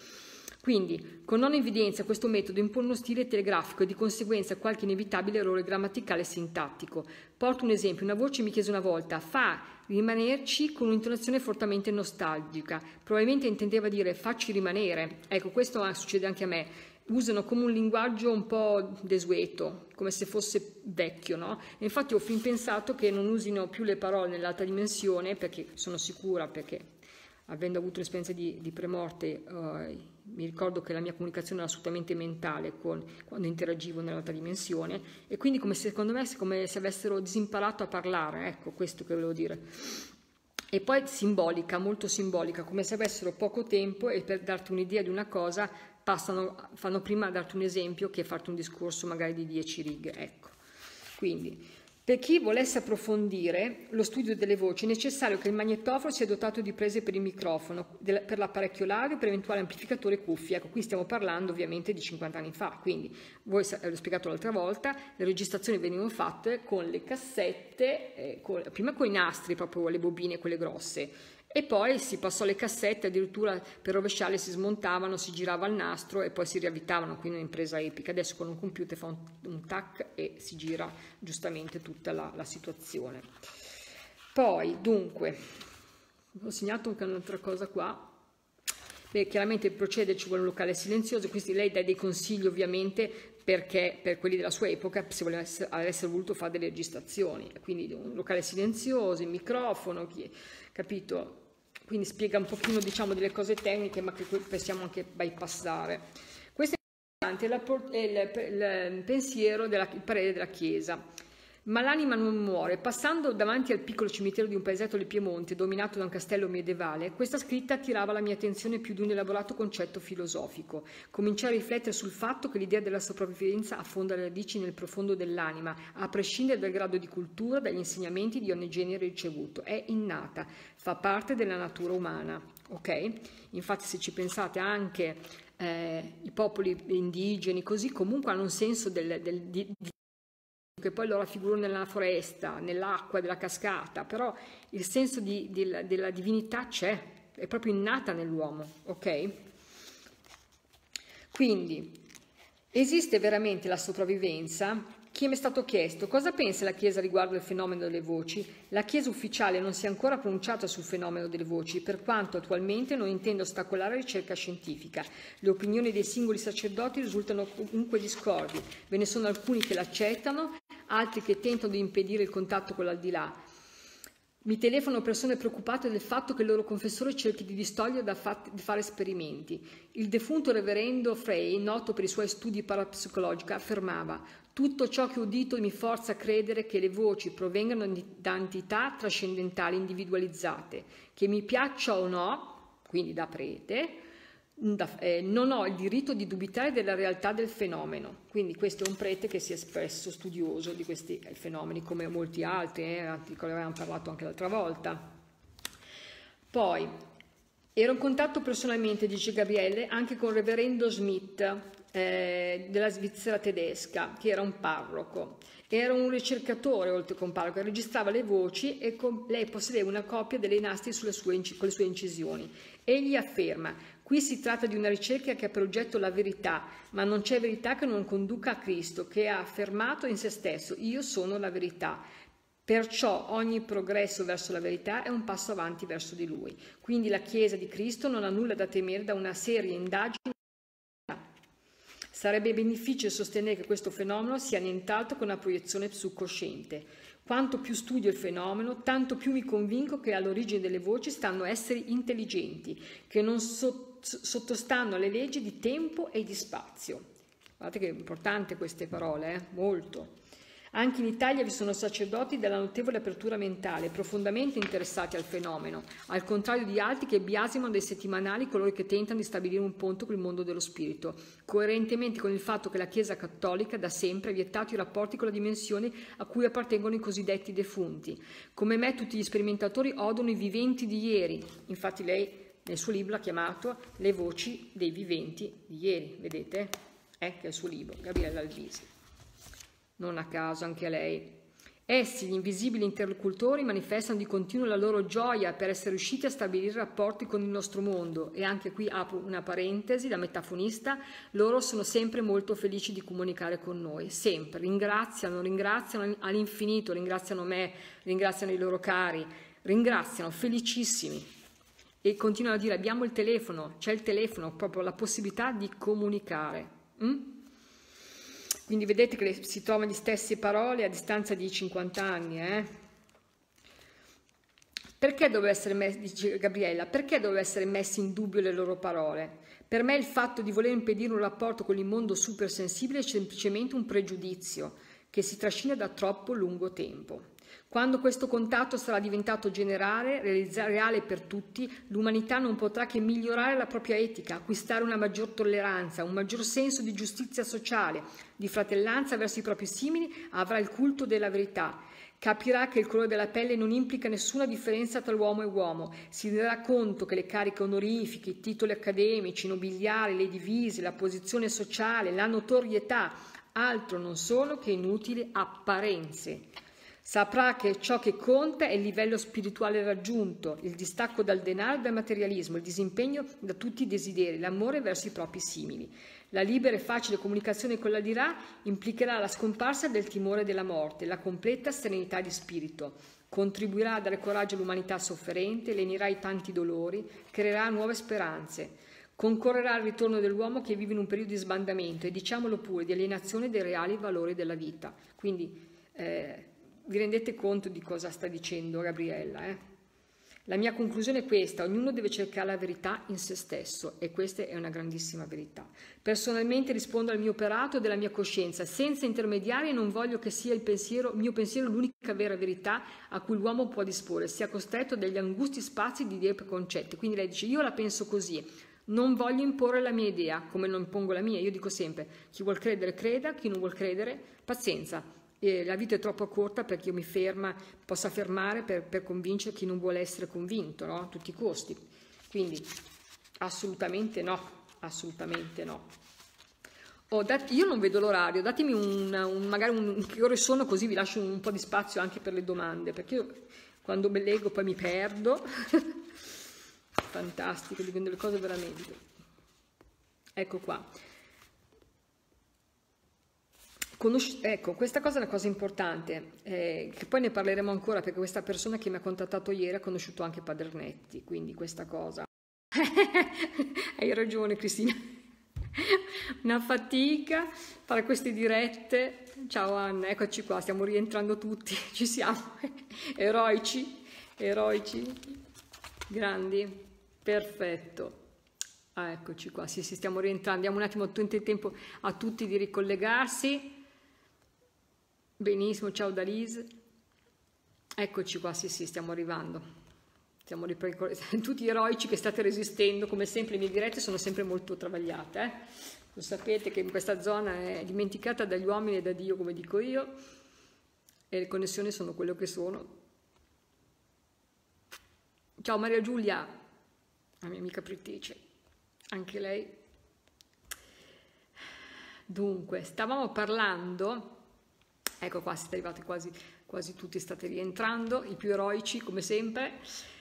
Quindi, con non evidenza, questo metodo impone uno stile telegrafico e di conseguenza qualche inevitabile errore grammaticale e sintattico. Porto un esempio, una voce mi chiese una volta, fa rimanerci con un'intonazione fortemente nostalgica, probabilmente intendeva dire facci rimanere, ecco questo succede anche a me, usano come un linguaggio un po' desueto, come se fosse vecchio, no? E infatti ho fin pensato che non usino più le parole nell'alta dimensione, perché sono sicura, perché avendo avuto esperienze di, di premorte, uh, mi ricordo che la mia comunicazione era assolutamente mentale con, quando interagivo nell'altra dimensione e quindi come se, secondo me è come se avessero disimparato a parlare, ecco questo che volevo dire. E poi simbolica, molto simbolica, come se avessero poco tempo e per darti un'idea di una cosa passano, fanno prima darti un esempio che farti un discorso magari di dieci righe, ecco. Quindi per chi volesse approfondire lo studio delle voci è necessario che il magnetofono sia dotato di prese per il microfono, per l'apparecchio l'apparecchiolario, per eventuale amplificatore cuffie. Ecco, qui stiamo parlando ovviamente di 50 anni fa, quindi voi l'ho spiegato l'altra volta, le registrazioni venivano fatte con le cassette, eh, con, prima con i nastri, proprio le bobine, quelle grosse, e poi si passò alle cassette, addirittura per rovesciarle si smontavano, si girava il nastro e poi si riavvitavano, quindi un'impresa epica. Adesso con un computer fa un, un tac e si gira giustamente tutta la, la situazione. Poi, dunque, ho segnato anche un'altra cosa qua. Beh, chiaramente procede, ci vuole un locale silenzioso, quindi lei dà dei consigli ovviamente perché per quelli della sua epoca se volesse, avesse voluto fare delle registrazioni, quindi un locale silenzioso, il microfono, chi, capito? Quindi spiega un pochino diciamo delle cose tecniche ma che possiamo anche bypassare. Questo è importante, il pensiero, della, il parere della Chiesa. Ma l'anima non muore. Passando davanti al piccolo cimitero di un paesetto del Piemonte, dominato da un castello medievale, questa scritta attirava la mia attenzione più di un elaborato concetto filosofico. Cominciai a riflettere sul fatto che l'idea della sopravvivenza affonda le radici nel profondo dell'anima, a prescindere dal grado di cultura, dagli insegnamenti di ogni genere ricevuto. È innata, fa parte della natura umana. Ok? Infatti, se ci pensate anche eh, i popoli indigeni, così comunque hanno un senso del, del, di, che poi lo raffiguro nella foresta, nell'acqua della cascata, però il senso di, di, della divinità c'è, è proprio innata nell'uomo, ok? Quindi, esiste veramente la sopravvivenza chi mi è stato chiesto cosa pensa la Chiesa riguardo il fenomeno delle voci. La Chiesa ufficiale non si è ancora pronunciata sul fenomeno delle voci, per quanto attualmente non intende ostacolare la ricerca scientifica. Le opinioni dei singoli sacerdoti risultano comunque discordi. Ve ne sono alcuni che l'accettano, altri che tentano di impedire il contatto con l'aldilà. Mi telefonano persone preoccupate del fatto che il loro confessore cerchi di distogliere da fare esperimenti. Il defunto reverendo Frey, noto per i suoi studi parapsicologici, affermava tutto ciò che ho udito mi forza a credere che le voci provengano da entità trascendentali individualizzate, che mi piaccia o no, quindi da prete, eh, non ho il diritto di dubitare della realtà del fenomeno. Quindi questo è un prete che si è espresso studioso di questi eh, fenomeni, come molti altri, eh, di cui avevamo parlato anche l'altra volta. Poi, ero in contatto personalmente, dice Gabriele, anche con il reverendo Smith, eh, della Svizzera tedesca, che era un parroco. Era un ricercatore, oltre che un parroco, registrava le voci e con, lei possedeva una copia delle nastri sue, con le sue incisioni. Egli afferma, qui si tratta di una ricerca che ha per oggetto la verità, ma non c'è verità che non conduca a Cristo, che ha affermato in se stesso, io sono la verità. Perciò ogni progresso verso la verità è un passo avanti verso di lui. Quindi la Chiesa di Cristo non ha nulla da temere da una serie di indagini Sarebbe ben difficile sostenere che questo fenomeno sia nient'altro che una proiezione subconsciente. Quanto più studio il fenomeno, tanto più mi convinco che all'origine delle voci stanno esseri intelligenti, che non so- sottostanno alle leggi di tempo e di spazio. Guardate che è importante queste parole, eh? molto. Anche in Italia vi sono sacerdoti della notevole apertura mentale, profondamente interessati al fenomeno, al contrario di altri che biasimano dei settimanali coloro che tentano di stabilire un ponto con il mondo dello spirito, coerentemente con il fatto che la Chiesa cattolica da sempre ha vietato i rapporti con la dimensione a cui appartengono i cosiddetti defunti. Come me tutti gli sperimentatori odono i viventi di ieri, infatti lei nel suo libro ha chiamato Le voci dei viventi di ieri, vedete? Eh, che è il suo libro, Gabriella Alvisi non a caso anche lei. Essi, gli invisibili interlocutori, manifestano di continuo la loro gioia per essere riusciti a stabilire rapporti con il nostro mondo. E anche qui apro una parentesi da metafonista, loro sono sempre molto felici di comunicare con noi, sempre, ringraziano, ringraziano all'infinito, ringraziano me, ringraziano i loro cari, ringraziano, felicissimi. E continuano a dire abbiamo il telefono, c'è il telefono, proprio la possibilità di comunicare. Mm? Quindi vedete che si trovano le stesse parole a distanza di 50 anni. Eh? Perché doveva essere messo, dice Gabriella, perché doveva essere messe in dubbio le loro parole? Per me il fatto di voler impedire un rapporto con il mondo supersensibile è semplicemente un pregiudizio che si trascina da troppo lungo tempo. Quando questo contatto sarà diventato generale, reale per tutti, l'umanità non potrà che migliorare la propria etica, acquistare una maggior tolleranza, un maggior senso di giustizia sociale, di fratellanza verso i propri simili, avrà il culto della verità. Capirà che il colore della pelle non implica nessuna differenza tra l'uomo e uomo, si renderà conto che le cariche onorifiche, i titoli accademici, i nobiliari, le divise, la posizione sociale, la notorietà, altro non sono che inutili apparenze. Saprà che ciò che conta è il livello spirituale raggiunto, il distacco dal denaro e dal materialismo, il disimpegno da tutti i desideri, l'amore verso i propri simili. La libera e facile comunicazione con la dirà implicherà la scomparsa del timore della morte, la completa serenità di spirito. Contribuirà a dare coraggio all'umanità sofferente, lenirà i tanti dolori, creerà nuove speranze. concorrerà al ritorno dell'uomo che vive in un periodo di sbandamento e diciamolo pure di alienazione dei reali valori della vita. Quindi eh, vi rendete conto di cosa sta dicendo Gabriella? Eh? La mia conclusione è questa, ognuno deve cercare la verità in se stesso e questa è una grandissima verità. Personalmente rispondo al mio operato e della mia coscienza, senza intermediari non voglio che sia il pensiero, mio pensiero l'unica vera verità a cui l'uomo può disporre, sia costretto dagli angusti spazi di idee e preconcetti. Quindi lei dice io la penso così, non voglio imporre la mia idea come non impongo la mia, io dico sempre chi vuol credere creda, chi non vuol credere pazienza e la vita è troppo corta perché io mi ferma, possa fermare per, per convincere chi non vuole essere convinto, no? a tutti i costi. Quindi assolutamente no, assolutamente no. Oh, dat- io non vedo l'orario, datemi un, un, magari un, che ore sono così vi lascio un po' di spazio anche per le domande, perché io quando me leggo poi mi perdo. Fantastico, dipende dalle cose veramente. Ecco qua. Conosci- ecco, questa cosa è una cosa importante, eh, che poi ne parleremo ancora perché questa persona che mi ha contattato ieri ha conosciuto anche Padernetti, quindi questa cosa. Hai ragione Cristina, una fatica fare queste dirette. Ciao Anna, eccoci qua, stiamo rientrando tutti, ci siamo, eroici, eroici, grandi, perfetto. Ah, eccoci qua, sì, sì, stiamo rientrando, diamo un attimo tutto tempo a tutti di ricollegarsi. Benissimo, ciao Dalise. Eccoci qua, sì sì, stiamo arrivando. Riprendendo, tutti eroici che state resistendo, come sempre le mie dirette sono sempre molto travagliate. Eh? Lo sapete che in questa zona è dimenticata dagli uomini e da Dio, come dico io, e le connessioni sono quello che sono. Ciao Maria Giulia, la mia amica Pritice, anche lei. Dunque, stavamo parlando Ecco qua, siete arrivati quasi, quasi tutti, state rientrando, i più eroici come sempre.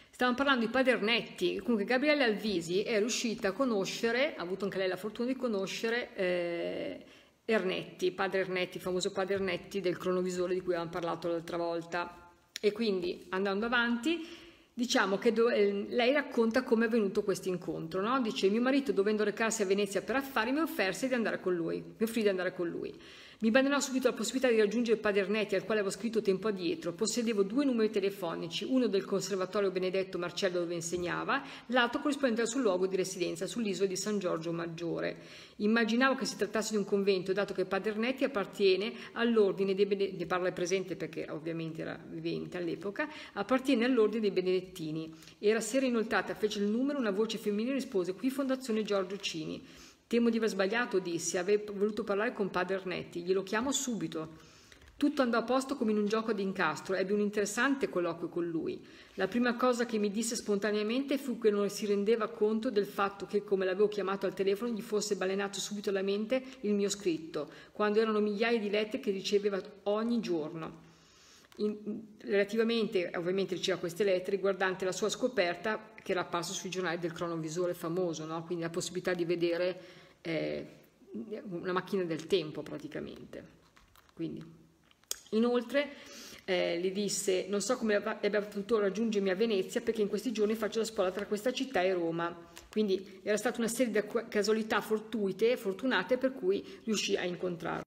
Stavamo parlando di Padernetti, comunque Gabriele Alvisi è riuscita a conoscere, ha avuto anche lei la fortuna di conoscere eh, Ernetti, padre Ernetti, il famoso padre Ernetti del cronovisore di cui avevamo parlato l'altra volta. E quindi andando avanti, diciamo che eh, lei racconta come è avvenuto questo incontro. No? Dice: Mio marito, dovendo recarsi a Venezia per affari, mi offerse di andare con lui, mi offrì di andare con lui. Mi balenò subito la possibilità di raggiungere Padernetti, al quale avevo scritto tempo addietro. Possedevo due numeri telefonici, uno del Conservatorio Benedetto Marcello dove insegnava, l'altro corrispondente al suo luogo di residenza, sull'isola di San Giorgio Maggiore. Immaginavo che si trattasse di un convento, dato che Padernetti appartiene all'ordine dei Benedettini, ne parla presente perché ovviamente era vivente all'epoca, appartiene all'ordine dei Benedettini. Era sera inoltrata, fece il numero, una voce femminile rispose, qui Fondazione Giorgio Cini. Temo di aver sbagliato, dissi, avrei voluto parlare con padre Ernetti, glielo chiamo subito. Tutto andò a posto come in un gioco di incastro, ebbi un interessante colloquio con lui. La prima cosa che mi disse spontaneamente fu che non si rendeva conto del fatto che, come l'avevo chiamato al telefono, gli fosse balenato subito alla mente il mio scritto, quando erano migliaia di lettere che riceveva ogni giorno. In, relativamente, ovviamente riceveva queste lettere riguardante la sua scoperta che era apparsa sui giornali del cronovisore famoso, no? quindi la possibilità di vedere eh, una macchina del tempo praticamente. Quindi. Inoltre eh, gli disse non so come abbia potuto raggiungermi a Venezia perché in questi giorni faccio la spola tra questa città e Roma. Quindi era stata una serie di casualità fortuite e fortunate per cui riuscì a incontrarlo.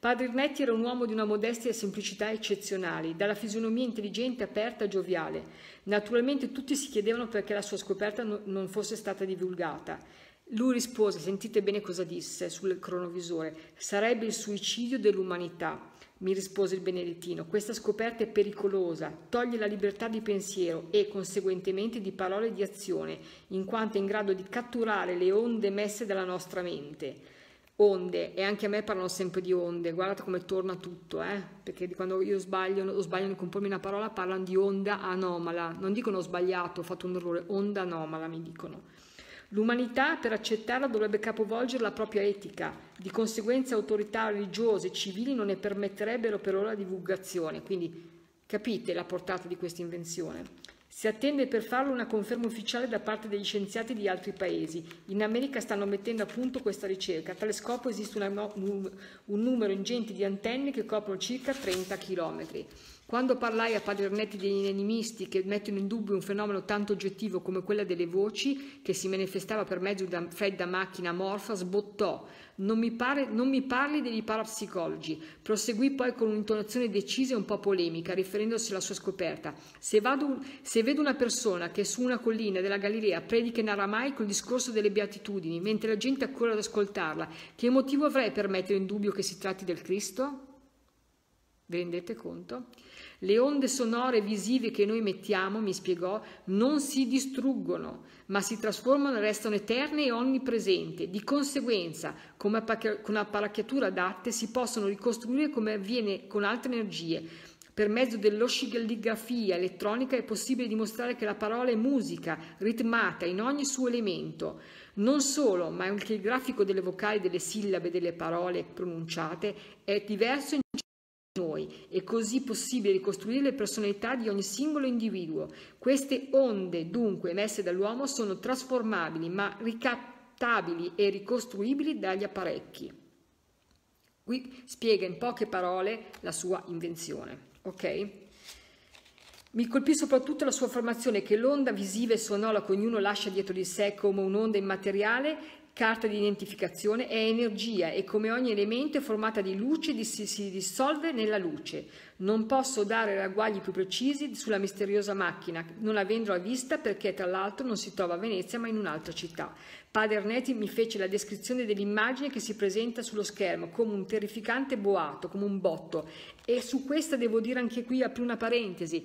Padre Ernetti era un uomo di una modestia e semplicità eccezionali, dalla fisionomia intelligente, aperta e gioviale. Naturalmente tutti si chiedevano perché la sua scoperta no, non fosse stata divulgata. Lui rispose, sentite bene cosa disse sul cronovisore, sarebbe il suicidio dell'umanità. Mi rispose il benedettino, questa scoperta è pericolosa, toglie la libertà di pensiero e conseguentemente di parole e di azione, in quanto è in grado di catturare le onde messe dalla nostra mente onde e anche a me parlano sempre di onde guardate come torna tutto eh? perché quando io sbaglio o sbaglio nel compormi una parola parlano di onda anomala. Non dicono ho sbagliato ho fatto un errore onda anomala mi dicono. L'umanità per accettarla dovrebbe capovolgere la propria etica. Di conseguenza autorità religiose e civili non ne permetterebbero per ora divulgazione. Quindi capite la portata di questa invenzione si attende per farlo una conferma ufficiale da parte degli scienziati di altri paesi. In America stanno mettendo a punto questa ricerca. A tale scopo esiste una, un numero ingente di antenne che coprono circa 30 km. Quando parlai a Padre Ernetti degli animisti che mettono in dubbio un fenomeno tanto oggettivo come quello delle voci, che si manifestava per mezzo di una fredda macchina amorfa, sbottò. Non mi, pare, non mi parli degli parapsicologi. Proseguì poi con un'intonazione decisa e un po' polemica, riferendosi alla sua scoperta. Se, vado, se vedo una persona che su una collina della Galilea predica in aramaico il discorso delle beatitudini, mentre la gente accorre ad ascoltarla, che motivo avrei per mettere in dubbio che si tratti del Cristo? Vi rendete conto? Le onde sonore visive che noi mettiamo, mi spiegò, non si distruggono, ma si trasformano e restano eterne e onnipresenti. Di conseguenza, con apparecchiature adatte, si possono ricostruire come avviene con altre energie. Per mezzo dell'oscilligrafia elettronica è possibile dimostrare che la parola è musica, ritmata in ogni suo elemento. Non solo, ma anche il grafico delle vocali, delle sillabe, delle parole pronunciate è diverso in noi. È così possibile ricostruire le personalità di ogni singolo individuo. Queste onde, dunque, emesse dall'uomo, sono trasformabili, ma ricattabili e ricostruibili dagli apparecchi. Qui spiega in poche parole la sua invenzione. Ok? Mi colpì soprattutto la sua affermazione che l'onda visiva e sonora che ognuno lascia dietro di sé come un'onda immateriale carta di identificazione è energia e come ogni elemento è formata di luce e si, si dissolve nella luce. Non posso dare ragguagli più precisi sulla misteriosa macchina, non avendola vista perché tra l'altro non si trova a Venezia ma in un'altra città. Padre Ernetti mi fece la descrizione dell'immagine che si presenta sullo schermo come un terrificante boato, come un botto e su questa devo dire anche qui apri una parentesi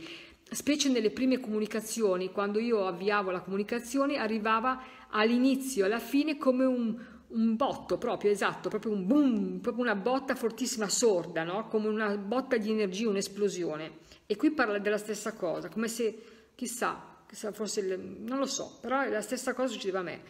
specie nelle prime comunicazioni, quando io avviavo la comunicazione, arrivava all'inizio alla fine come un, un botto proprio, esatto, proprio un boom, proprio una botta fortissima, sorda, no? come una botta di energia, un'esplosione. E qui parla della stessa cosa, come se, chissà, chissà forse, non lo so, però è la stessa cosa succedeva a me.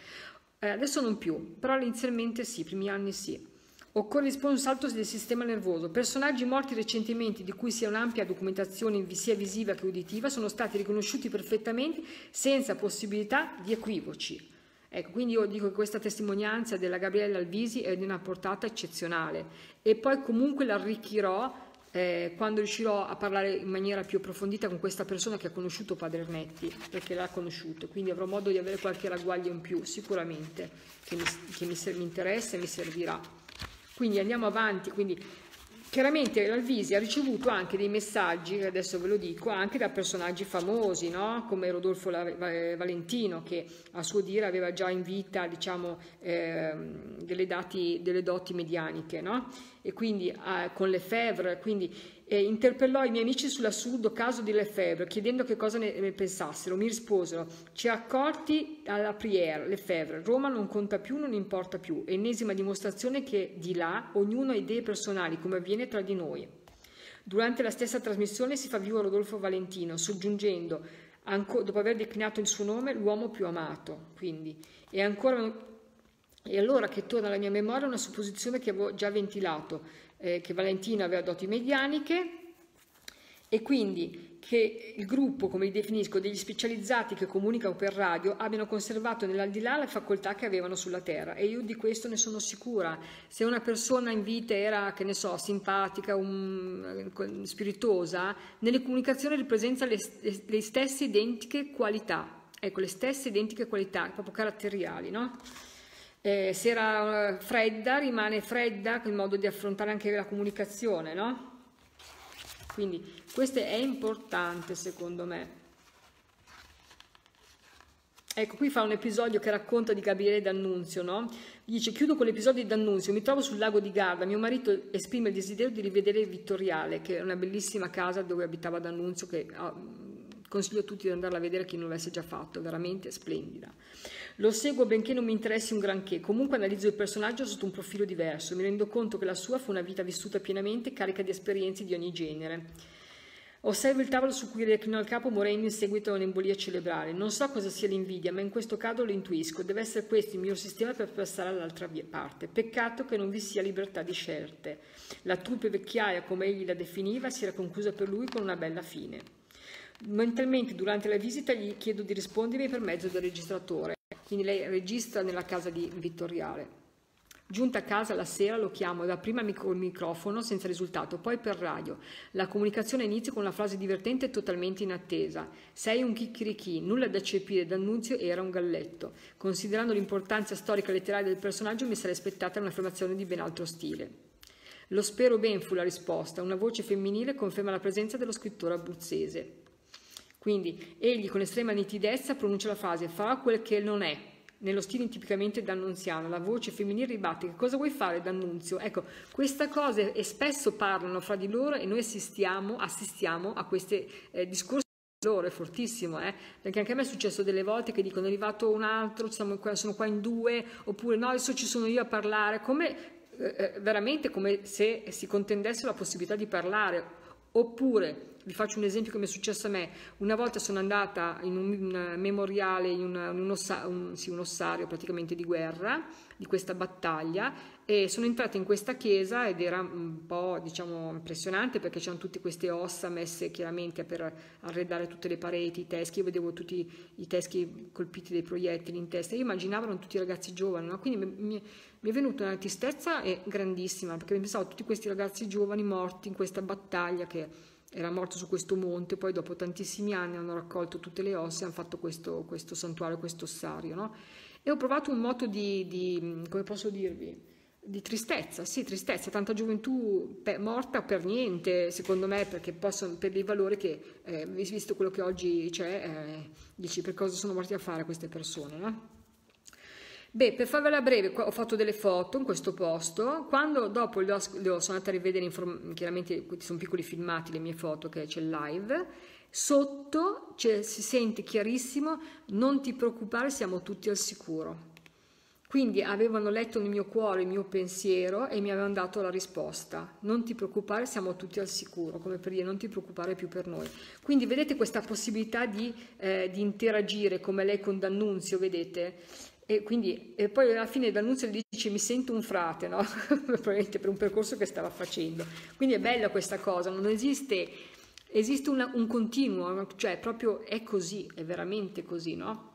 Eh, adesso non più, però inizialmente sì, i primi anni sì. Occorre disporre un salto del sistema nervoso. Personaggi morti recentemente, di cui sia un'ampia documentazione sia visiva che uditiva, sono stati riconosciuti perfettamente senza possibilità di equivoci. Ecco, quindi io dico che questa testimonianza della Gabriella Alvisi è di una portata eccezionale e poi comunque l'arricchirò eh, quando riuscirò a parlare in maniera più approfondita con questa persona che ha conosciuto Padre Ernetti, perché l'ha conosciuto, quindi avrò modo di avere qualche ragguaglio in più sicuramente che mi, che mi, mi interessa e mi servirà. Quindi andiamo avanti, quindi chiaramente l'Alvisi ha ricevuto anche dei messaggi, adesso ve lo dico, anche da personaggi famosi, no? come Rodolfo Valentino, che a suo dire aveva già in vita diciamo, eh, delle, dati, delle, doti medianiche, no? e quindi eh, con Lefebvre, quindi eh, interpellò i miei amici sull'assurdo caso di Lefebvre, chiedendo che cosa ne, ne pensassero. Mi risposero, ci ha accorti alla Prière, Lefebvre, Roma non conta più, non importa più, ennesima dimostrazione che di là ognuno ha idee personali, come avviene tra di noi. Durante la stessa trasmissione si fa vivo Rodolfo Valentino, soggiungendo, dopo aver declinato il suo nome, l'uomo più amato. Quindi, e ancora e allora che torna alla mia memoria una supposizione che avevo già ventilato, eh, che Valentino aveva doti medianiche e quindi che il gruppo, come li definisco, degli specializzati che comunicano per radio abbiano conservato nell'aldilà le facoltà che avevano sulla Terra e io di questo ne sono sicura. Se una persona in vita era, che ne so, simpatica, un, spiritosa, nelle comunicazioni ripresenta le, le stesse identiche qualità, ecco, le stesse identiche qualità, proprio caratteriali, no? Eh, se era eh, fredda rimane fredda il modo di affrontare anche la comunicazione, no? Quindi questo è importante secondo me. Ecco, qui fa un episodio che racconta di Gabriele D'Annunzio, no? Dice, chiudo con l'episodio di D'Annunzio, mi trovo sul lago di Garda, mio marito esprime il desiderio di rivedere il Vittoriale, che è una bellissima casa dove abitava D'Annunzio, che ah, consiglio a tutti di andarla a vedere chi non l'avesse già fatto, veramente splendida. Lo seguo benché non mi interessi un granché, comunque analizzo il personaggio sotto un profilo diverso, mi rendo conto che la sua fu una vita vissuta pienamente, carica di esperienze di ogni genere. Osservo il tavolo su cui reclino il capo morendo in seguito a un'embolia cerebrale. Non so cosa sia l'invidia, ma in questo caso lo intuisco. Deve essere questo il mio sistema per passare all'altra parte. Peccato che non vi sia libertà di scelte. La truppe vecchiaia, come egli la definiva, si era conclusa per lui con una bella fine. Mentalmente, durante la visita, gli chiedo di rispondermi per mezzo del registratore. Quindi lei registra nella casa di Vittoriale. Giunta a casa la sera lo chiamo dapprima col microfono senza risultato, poi per radio. La comunicazione inizia con una frase divertente e totalmente inattesa. Sei un chicchirichì, nulla da eccepire, D'Annunzio era un galletto. Considerando l'importanza storica e letteraria del personaggio mi sarei aspettata un'affermazione di ben altro stile. Lo spero ben fu la risposta, una voce femminile conferma la presenza dello scrittore abruzzese. Quindi egli con estrema nitidezza pronuncia la frase farà quel che non è, nello stile tipicamente d'annunziano, la voce femminile ribatte che cosa vuoi fare d'annunzio? Ecco, queste cose e spesso parlano fra di loro e noi assistiamo, assistiamo a questi eh, discorsi è fortissimo, eh? perché anche a me è successo delle volte che dicono è arrivato un altro, sono qua, sono qua in due, oppure no, adesso ci sono io a parlare, come eh, eh veramente come se si contendesse la possibilità di parlare, oppure vi faccio un esempio che mi è successo a me. Una volta sono andata in un, memoriale, in, una, un, ossa, un, sì, un, ossario praticamente di guerra, di questa battaglia, e sono entrata in questa chiesa ed era un po' diciamo impressionante perché c'erano tutte queste ossa messe chiaramente per arredare tutte le pareti, i teschi, io vedevo tutti i teschi colpiti dai proiettili in testa, io immaginavo erano tutti ragazzi giovani, no? quindi mi, mi, è venuta una tristezza grandissima perché pensavo a tutti questi ragazzi giovani morti in questa battaglia che era morto su questo monte, poi dopo tantissimi anni hanno raccolto tutte le ossa e hanno fatto questo, questo santuario, questo ossario. No? E ho provato un moto di, di, come posso dirvi, di tristezza, sì, tristezza, tanta gioventù per, morta per niente, secondo me, perché possono, per dei valori che, eh, visto quello che oggi c'è, eh, dici per cosa sono morti a fare queste persone, no? Beh, per farvela breve, ho fatto delle foto in questo posto, quando dopo le ho, le ho sono andata a rivedere, chiaramente sono piccoli filmati le mie foto che c'è live, sotto si sente chiarissimo, non ti preoccupare, siamo tutti al sicuro. Quindi avevano letto nel mio cuore il mio pensiero e mi avevano dato la risposta. Non ti preoccupare, siamo tutti al sicuro, come per dire non ti preoccupare più per noi. Quindi vedete questa possibilità di, eh, di interagire come lei con D'Annunzio, vedete? E, quindi, e poi alla fine D'Annunzio gli dice mi sento un frate, no? probabilmente per un percorso che stava facendo. Quindi è bella questa cosa, non esiste, esiste una, un continuo, cioè proprio è così, è veramente così, no?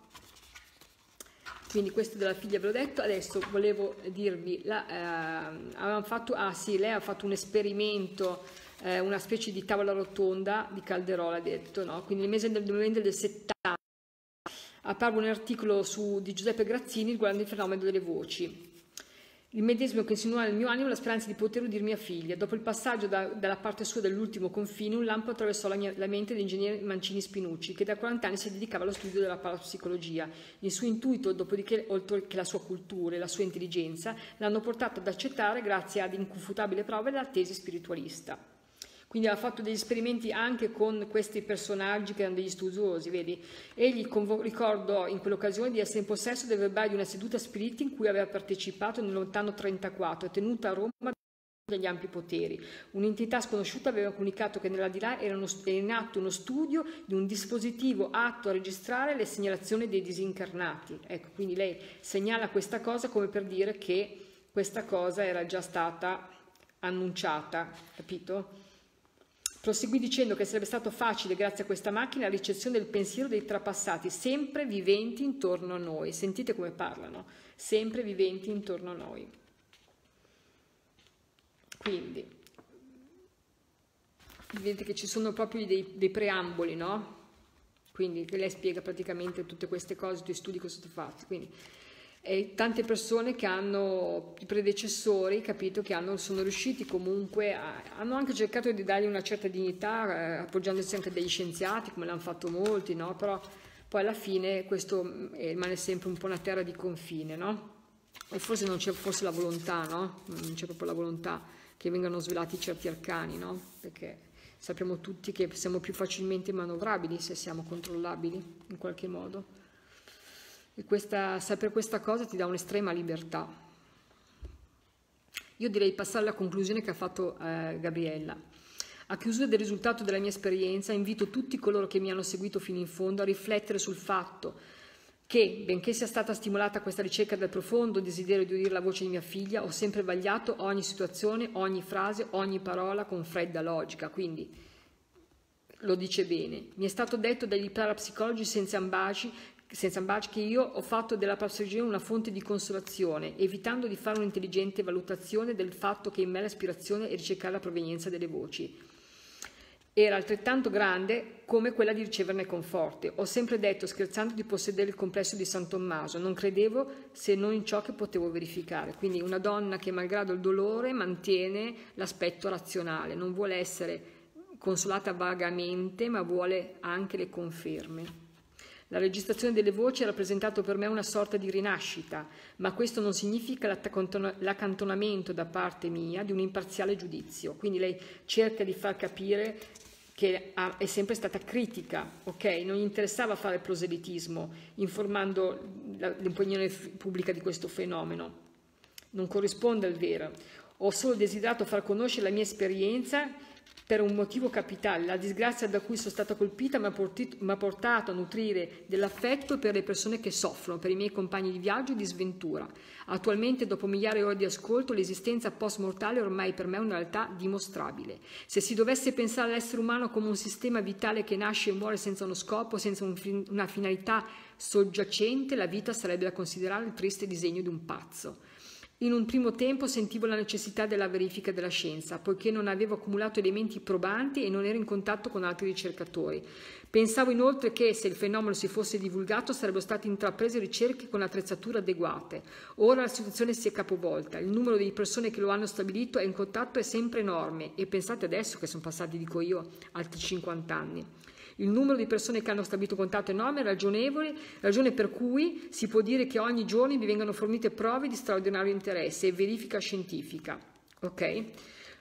Quindi questo della figlia ve l'ho detto, adesso volevo dirvi, la, eh, fatto, ah sì, lei ha fatto un esperimento, eh, una specie di tavola rotonda di Calderola, ha detto, no? Quindi nel mese del, del, del 70 apparve un articolo su, di Giuseppe Grazzini riguardante il fenomeno delle voci. Il medesimo che insinuava nel mio animo la speranza di poter udire mia figlia. Dopo il passaggio da, dalla parte sua dell'ultimo confine, un lampo attraversò la, mia, la mente dell'ingegnere Mancini Spinucci, che da 40 anni si dedicava allo studio della parapsicologia. Il suo intuito, dopodiché, oltre che la sua cultura e la sua intelligenza, l'hanno portato ad accettare, grazie ad inconfutabili prove, la tesi spiritualista. Quindi ha fatto degli esperimenti anche con questi personaggi che erano degli studiosi, vedi? Egli ricordò in quell'occasione di essere in possesso del verbale di una seduta spiriti in cui aveva partecipato nel lontano 34, tenuta a Roma degli ampi poteri. Un'entità sconosciuta aveva comunicato che nell'aldilà era, era in atto uno studio di un dispositivo atto a registrare le segnalazioni dei disincarnati. Ecco, quindi lei segnala questa cosa come per dire che questa cosa era già stata annunciata, capito? Proseguì dicendo che sarebbe stato facile, grazie a questa macchina, la ricezione del pensiero dei trapassati, sempre viventi intorno a noi. Sentite come parlano, sempre viventi intorno a noi. Quindi, vedete che ci sono proprio dei, dei preamboli, no? Quindi, lei spiega praticamente tutte queste cose, tutti gli studi che sono stati fatti. Quindi, e tante persone che hanno i predecessori, capito, che hanno, sono riusciti comunque, a, hanno anche cercato di dargli una certa dignità, eh, appoggiandosi anche degli scienziati, come l'hanno fatto molti, no? Però poi alla fine questo mm, rimane sempre un po' una terra di confine, no? E forse non c'è forse la volontà, no? Non c'è proprio la volontà che vengano svelati certi arcani, no? Perché sappiamo tutti che siamo più facilmente manovrabili se siamo controllabili in qualche modo. E questa, sapere questa cosa ti dà un'estrema libertà. Io direi passare alla conclusione che ha fatto eh, Gabriella. A chiusura del risultato della mia esperienza invito tutti coloro che mi hanno seguito fino in fondo a riflettere sul fatto che, benché sia stata stimolata questa ricerca dal profondo desiderio di udire la voce di mia figlia, ho sempre vagliato ogni situazione, ogni frase, ogni parola con fredda logica. Quindi lo dice bene. Mi è stato detto dagli parapsicologi senza ambaci senza che io ho fatto della passeggina una fonte di consolazione, evitando di fare un'intelligente valutazione del fatto che in me l'aspirazione è ricercare la provenienza delle voci. Era altrettanto grande come quella di riceverne conforte. Ho sempre detto, scherzando, di possedere il complesso di San Tommaso. Non credevo se non in ciò che potevo verificare. Quindi una donna che, malgrado il dolore, mantiene l'aspetto razionale, non vuole essere consolata vagamente, ma vuole anche le conferme. La registrazione delle voci ha rappresentato per me una sorta di rinascita, ma questo non significa l'accantonamento da parte mia di un imparziale giudizio. Quindi lei cerca di far capire che è sempre stata critica, ok? Non gli interessava fare proselitismo, informando l'opinione pubblica di questo fenomeno. Non corrisponde al vero. Ho solo desiderato far conoscere la mia esperienza per un motivo capitale. La disgrazia da cui sono stata colpita mi ha portato a nutrire dell'affetto per le persone che soffrono, per i miei compagni di viaggio e di sventura. Attualmente, dopo migliaia di ore di ascolto, l'esistenza post-mortale è ormai per me una realtà dimostrabile. Se si dovesse pensare all'essere umano come un sistema vitale che nasce e muore senza uno scopo, senza un, una finalità soggiacente, la vita sarebbe da considerare il triste disegno di un pazzo. In un primo tempo sentivo la necessità della verifica della scienza, poiché non avevo accumulato elementi probanti e non ero in contatto con altri ricercatori. Pensavo inoltre che, se il fenomeno si fosse divulgato, sarebbero state intraprese ricerche con attrezzature adeguate. Ora la situazione si è capovolta, il numero di persone che lo hanno stabilito è in contatto è sempre enorme e pensate adesso che sono passati, dico io, altri 50 anni. Il numero di persone che hanno stabilito contatto è ragionevole, ragione per cui si può dire che ogni giorno vi vengono fornite prove di straordinario interesse e verifica scientifica. Ok?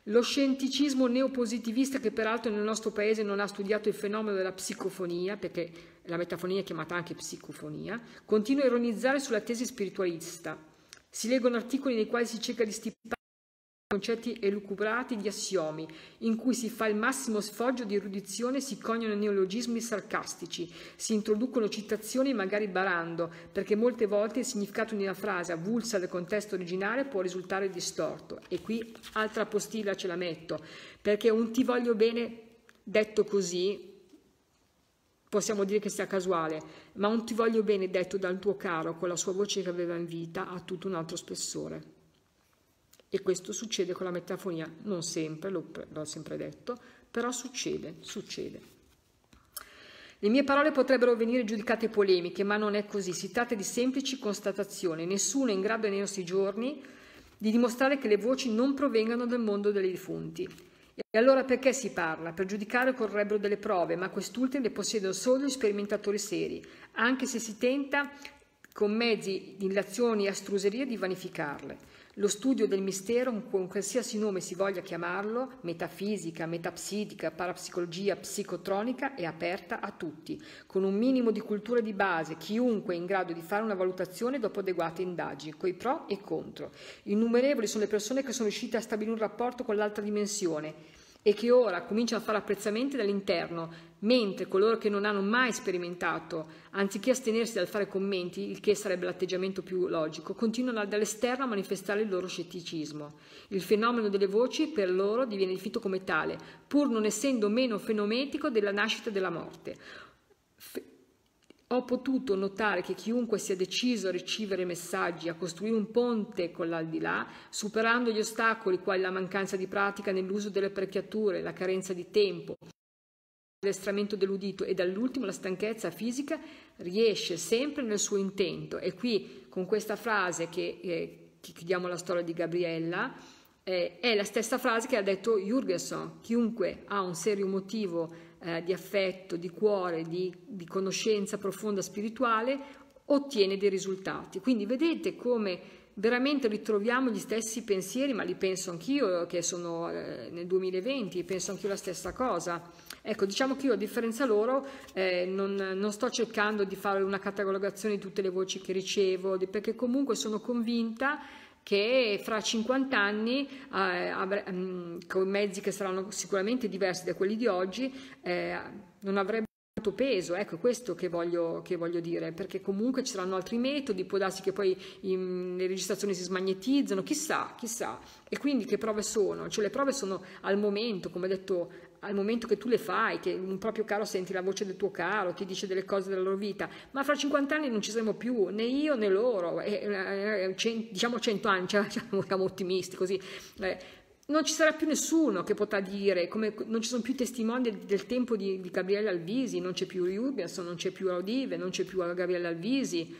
Lo scienticismo neopositivista, che peraltro nel nostro paese non ha studiato il fenomeno della psicofonia, perché la metafonia è chiamata anche psicofonia, continua a ironizzare sulla tesi spiritualista. Si leggono articoli nei quali si cerca di stipare concetti elucubrati di assiomi, in cui si fa il massimo sfoggio di erudizione, si coniano neologismi sarcastici, si introducono citazioni magari barando, perché molte volte il significato di una frase avulsa dal contesto originale può risultare distorto. E qui altra postilla ce la metto, perché un ti voglio bene detto così possiamo dire che sia casuale, ma un ti voglio bene detto dal tuo caro con la sua voce che aveva in vita ha tutto un altro spessore. E questo succede con la metafonia, non sempre, l'ho, sempre detto, però succede, succede. Le mie parole potrebbero venire giudicate polemiche, ma non è così. Si tratta di semplici constatazioni. Nessuno è in grado nei nostri giorni di dimostrare che le voci non provengano dal mondo dei defunti. E allora perché si parla? Per giudicare occorrebbero delle prove, ma quest'ultime le possiedono solo gli sperimentatori seri, anche se si tenta con mezzi, illazioni e astruserie di vanificarle. Lo studio del mistero, con qualsiasi nome si voglia chiamarlo, metafisica, metapsitica, parapsicologia, psicotronica, è aperta a tutti, con un minimo di cultura di base, chiunque è in grado di fare una valutazione dopo adeguate indagini, coi pro e contro. Innumerevoli sono le persone che sono riuscite a stabilire un rapporto con l'altra dimensione e che ora cominciano a fare apprezzamenti dall'interno, mentre coloro che non hanno mai sperimentato, anziché astenersi dal fare commenti, il che sarebbe l'atteggiamento più logico, continuano dall'esterno a manifestare il loro scetticismo. Il fenomeno delle voci per loro diviene definito come tale, pur non essendo meno fenometico della nascita e della morte. Ho potuto notare che chiunque sia deciso a ricevere messaggi, a costruire un ponte con l'aldilà, superando gli ostacoli quali la mancanza di pratica nell'uso delle apparecchiature, la carenza di tempo, l'estramento dell'udito e dall'ultimo la stanchezza fisica, riesce sempre nel suo intento. E qui con questa frase che, eh, che chiudiamo la storia di Gabriella, eh, è la stessa frase che ha detto Jurgenson, chiunque ha un serio motivo eh, di affetto, di cuore, di, di conoscenza profonda spirituale, ottiene dei risultati. Quindi vedete come veramente ritroviamo gli stessi pensieri, ma li penso anch'io che sono eh, nel 2020, penso anch'io la stessa cosa. Ecco, diciamo che io a differenza loro eh, non, non, sto cercando di fare una catalogazione di tutte le voci che ricevo, perché comunque sono convinta che fra 50 anni, eh, mm, con mezzi che saranno sicuramente diversi da quelli di oggi, eh, non avrebbe tanto peso, ecco questo che voglio, che voglio, dire, perché comunque ci saranno altri metodi, può darsi che poi in, le registrazioni si smagnetizzano, chissà, chissà. E quindi che prove sono? Cioè le prove sono al momento, come detto al momento che tu le fai, che un proprio caro senti la voce del tuo caro, ti dice delle cose della loro vita, ma fra 50 anni non ci saremo più, né io né loro, e, e, e, diciamo 100 anni, cioè, siamo ottimisti così. Eh, non ci sarà più nessuno che potrà dire, come non ci sono più testimoni del, tempo di, di, Gabriele Alvisi, non c'è più Rubias, non c'è più Audive, non c'è più Gabriele Alvisi,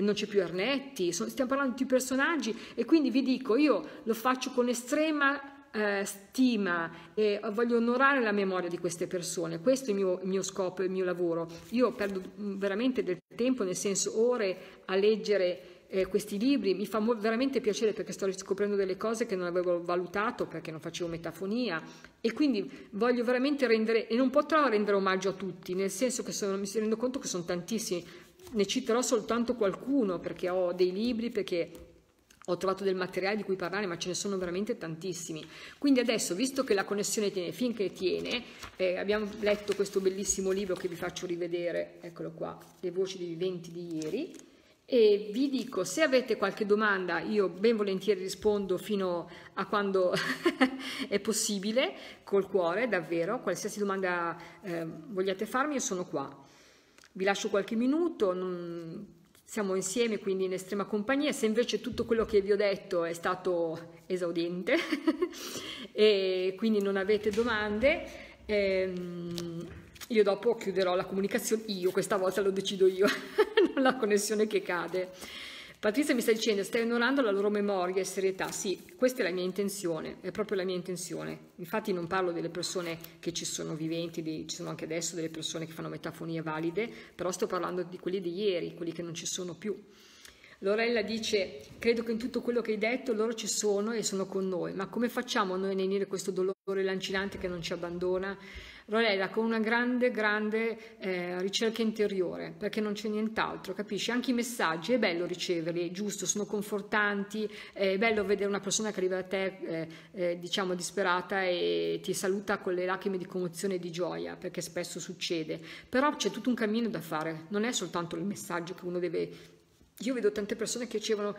non c'è più Ernetti, stiamo parlando di più personaggi e quindi vi dico, io lo faccio con estrema eh, stima e voglio onorare la memoria di queste persone, questo è il mio, il mio scopo, il mio lavoro. Io perdo veramente del tempo, nel senso ore a leggere eh, questi libri, mi fa veramente piacere perché sto riscoprendo delle cose che non avevo valutato perché non facevo metafonia. E quindi voglio veramente rendere, e non potrò rendere omaggio a tutti, nel senso che sono, mi rendo conto che sono tantissimi, ne citerò soltanto qualcuno perché ho dei libri, perché ho trovato del materiale di cui parlare, ma ce ne sono veramente tantissimi. Quindi adesso, visto che la connessione tiene finché tiene, eh, abbiamo letto questo bellissimo libro che vi faccio rivedere, eccolo qua, Le voci dei viventi di ieri, e vi dico, se avete qualche domanda, io ben volentieri rispondo fino a quando è possibile, col cuore, davvero, qualsiasi domanda eh, vogliate farmi, io sono qua. Vi lascio qualche minuto, non, siamo insieme quindi in estrema compagnia, se invece tutto quello che vi ho detto è stato esaudente e quindi non avete domande, ehm, io dopo chiuderò la comunicazione, io questa volta lo decido io, non la connessione che cade. Patrizia mi sta dicendo, stai onorando la loro memoria e serietà. Sì, questa è la mia intenzione, è proprio la mia intenzione. Infatti non parlo delle persone che ci sono viventi, di, ci sono anche adesso delle persone che fanno metafonie valide, però sto parlando di quelli di ieri, quelli che non ci sono più. Lorella dice, credo che in tutto quello che hai detto loro ci sono e sono con noi, ma come facciamo noi a lenire questo dolore lancinante che non ci abbandona? Lorella con una grande, grande eh, ricerca interiore, perché non c'è nient'altro, capisci? Anche i messaggi, è bello riceverli, è giusto, sono confortanti, è bello vedere una persona che arriva a te, eh, eh, diciamo, disperata e ti saluta con le lacrime di commozione e di gioia, perché spesso succede. Però c'è tutto un cammino da fare, non è soltanto il messaggio che uno deve... Io vedo tante persone che dicevano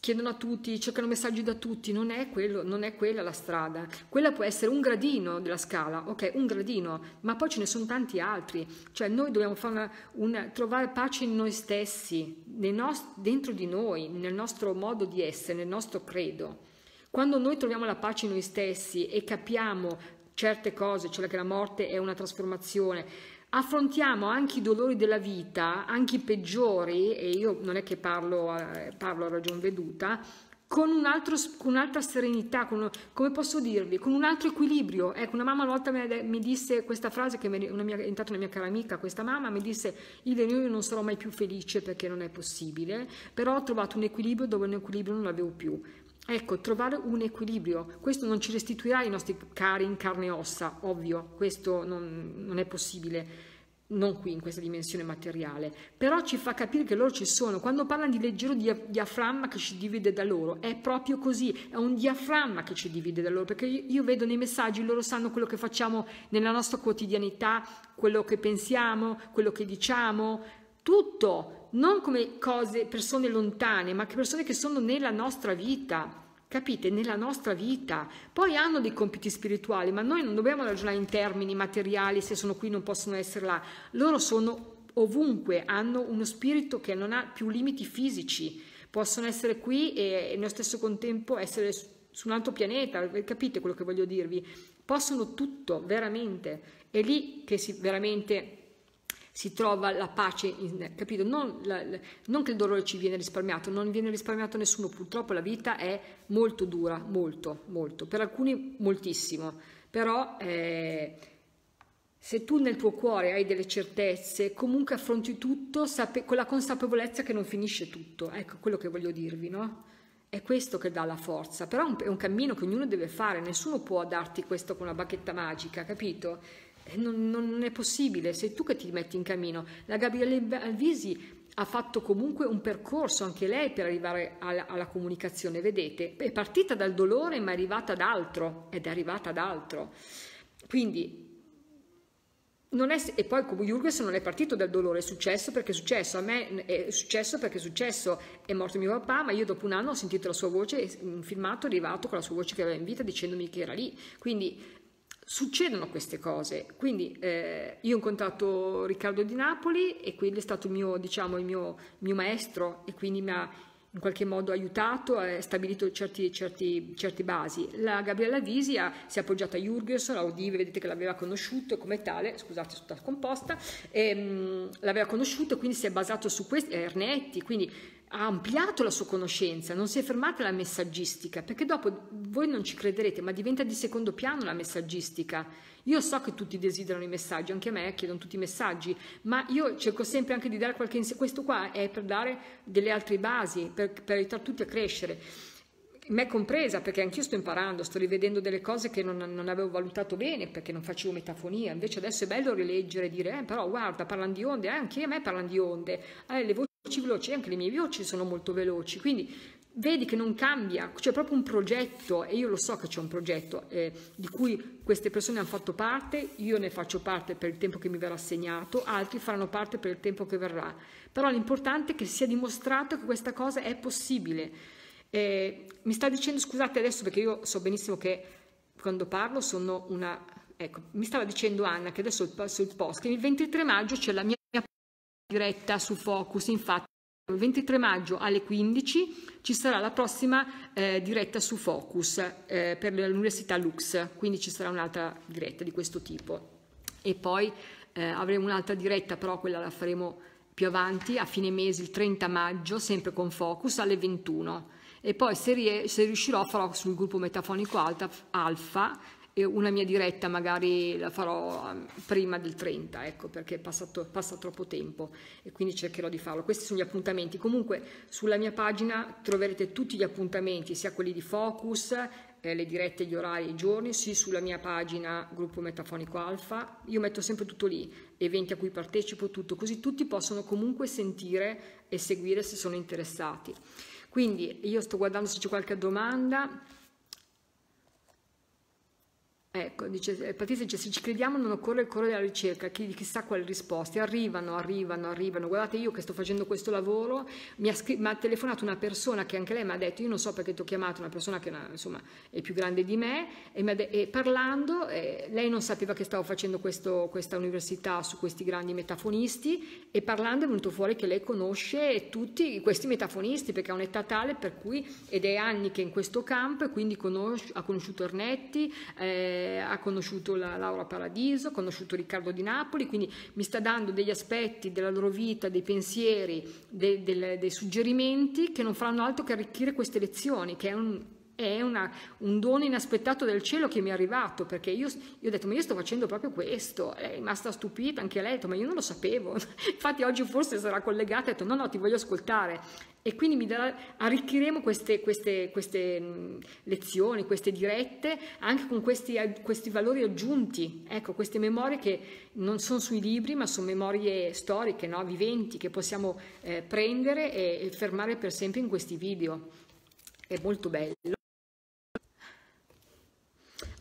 chiedono a tutti, cercano messaggi da tutti, non è, quello, non è quella la strada. Quella può essere un gradino della scala, ok, un gradino, ma poi ce ne sono tanti altri. Cioè noi dobbiamo una, una, trovare pace in noi stessi, dentro di noi, nel nostro modo di essere, nel nostro credo. Quando noi troviamo la pace in noi stessi e capiamo certe cose, cioè che la morte è una trasformazione, affrontiamo anche i dolori della vita, anche i peggiori, e io non è che parlo, parlo a ragion veduta, con, un'altra serenità, con, come posso dirvi, con un altro equilibrio. Ecco, una mamma una volta mi, disse questa frase che una mia, è entrata una mia cara amica, questa mamma mi disse, io non sarò mai più felice perché non è possibile, però ho trovato un equilibrio dove un equilibrio non l'avevo più. Ecco, trovare un equilibrio, questo non ci restituirà i nostri cari in carne e ossa, ovvio, questo non, non è possibile non qui in questa dimensione materiale, però ci fa capire che loro ci sono. Quando parlano di leggero diaframma che ci divide da loro, è proprio così, è un diaframma che ci divide da loro, perché io vedo nei messaggi, loro sanno quello che facciamo nella nostra quotidianità, quello che pensiamo, quello che diciamo, tutto, non come cose, persone lontane, ma persone che sono nella nostra vita capite, nella nostra vita. Poi hanno dei compiti spirituali, ma noi non dobbiamo ragionare in termini materiali, se sono qui non possono essere là. Loro sono ovunque, hanno uno spirito che non ha più limiti fisici, possono essere qui e, nello stesso contempo essere su un altro pianeta, capite quello che voglio dirvi? Possono tutto, veramente. È lì che si veramente si trova la pace, in, capito? Non, la, non, che il dolore ci viene risparmiato, non viene risparmiato nessuno, purtroppo la vita è molto dura, molto, molto, per alcuni moltissimo, però eh, se tu nel tuo cuore hai delle certezze, comunque affronti tutto sape, con la consapevolezza che non finisce tutto, ecco quello che voglio dirvi, no? È questo che dà la forza, però è un, è un cammino che ognuno deve fare, nessuno può darti questo con una bacchetta magica, capito? Eh, non, non, è possibile, sei tu che ti metti in cammino. La Gabriele Alvisi ha fatto comunque un percorso anche lei per arrivare alla, alla, comunicazione, vedete? È partita dal dolore ma è arrivata ad altro, ed è arrivata ad altro. Quindi, non è, e poi come Jurgens non è partito dal dolore, è successo perché è successo, a me è successo perché è successo, è morto mio papà, ma io dopo un anno ho sentito la sua voce, un filmato è arrivato con la sua voce che aveva in vita dicendomi che era lì. Quindi succedono queste cose. Quindi eh, io ho incontrato Riccardo di Napoli e quindi è stato il mio, diciamo, il mio, mio maestro e quindi mi ha in qualche modo aiutato, ha stabilito certi, certi, certi basi. La Gabriella Visi ha, si è appoggiata a Jurgens, la Odive, vedete che l'aveva conosciuto come tale, scusate, sono tutta scomposta, e, mh, l'aveva conosciuto e quindi si è basato su questi, Ernetti, quindi ha ampliato la sua conoscenza, non si è fermata alla messaggistica, perché dopo voi non ci crederete, ma diventa di secondo piano la messaggistica. Io so che tutti desiderano i messaggi, anche a me chiedono tutti i messaggi, ma io cerco sempre anche di dare qualche insieme. Questo qua è per dare delle altre basi, per, per aiutare tutti a crescere me compresa, perché anch'io sto imparando, sto rivedendo delle cose che non, non, avevo valutato bene perché non facevo metafonia. Invece adesso è bello rileggere e dire, eh, però guarda, parlano di onde, eh, anche a me parlano di onde. Eh, le voci veloci, anche le mie voci sono molto veloci. Quindi vedi che non cambia, c'è proprio un progetto e io lo so che c'è un progetto eh, di cui queste persone hanno fatto parte, io ne faccio parte per il tempo che mi verrà assegnato, altri faranno parte per il tempo che verrà. Però l'importante è che sia dimostrato che questa cosa è possibile. Eh, mi sta dicendo, scusate adesso perché io so benissimo che quando parlo sono una... Ecco, mi stava dicendo Anna che adesso sul post, che il 23 maggio c'è la mia diretta su Focus, infatti il 23 maggio alle 15 ci sarà la prossima eh, diretta su Focus eh, per l'Università Lux, quindi ci sarà un'altra diretta di questo tipo. E poi eh, avremo un'altra diretta, però quella la faremo più avanti, a fine mese, il 30 maggio, sempre con Focus, alle 21. E poi se, se riuscirò farò sul gruppo metafonico alta, alfa una mia diretta magari la farò um, prima del 30, ecco, perché passato, passa troppo tempo e quindi cercherò di farlo. Questi sono gli appuntamenti. Comunque sulla mia pagina troverete tutti gli appuntamenti, sia quelli di Focus, eh, le dirette, gli orari i giorni, sì sulla mia pagina Gruppo Metafonico Alfa. Io metto sempre tutto lì, eventi a cui partecipo, tutto, così tutti possono comunque sentire e seguire se sono interessati. Quindi io sto guardando se c'è qualche domanda. Ecco, dice, eh, Patrizia dice, se ci crediamo non occorre correre alla ricerca, chi, chissà quali risposte, arrivano, arrivano, arrivano. Guardate, io che sto facendo questo lavoro, mi ha, mi ha telefonato una persona che anche lei mi ha detto, io non so perché ti ho chiamato, una persona che una, insomma, è più grande di me, e, e parlando, eh, lei non sapeva che stavo facendo questo, questa università su questi grandi metafonisti, e parlando è venuto fuori che lei conosce tutti questi metafonisti, perché ha un'età tale per cui, ed è anni che è in questo campo, e quindi conosce, ha conosciuto Ernetti, eh, ha conosciuto la Laura Paradiso, ha conosciuto Riccardo di Napoli, quindi mi sta dando degli aspetti della loro vita, dei pensieri, dei, dei, dei suggerimenti che non faranno altro che arricchire queste lezioni, che è un, è una, un dono inaspettato del cielo che mi è arrivato, perché io, io, ho detto, ma io sto facendo proprio questo, è rimasta stupita, anche lei ha detto, ma io non lo sapevo, infatti oggi forse sarà collegata, ha detto, no, no, ti voglio ascoltare, e quindi mi darà, arricchiremo queste, queste, queste, lezioni, queste dirette, anche con questi, questi, valori aggiunti, ecco, queste memorie che non sono sui libri, ma sono memorie storiche, no? viventi, che possiamo eh, prendere e, e fermare per sempre in questi video. È molto bello.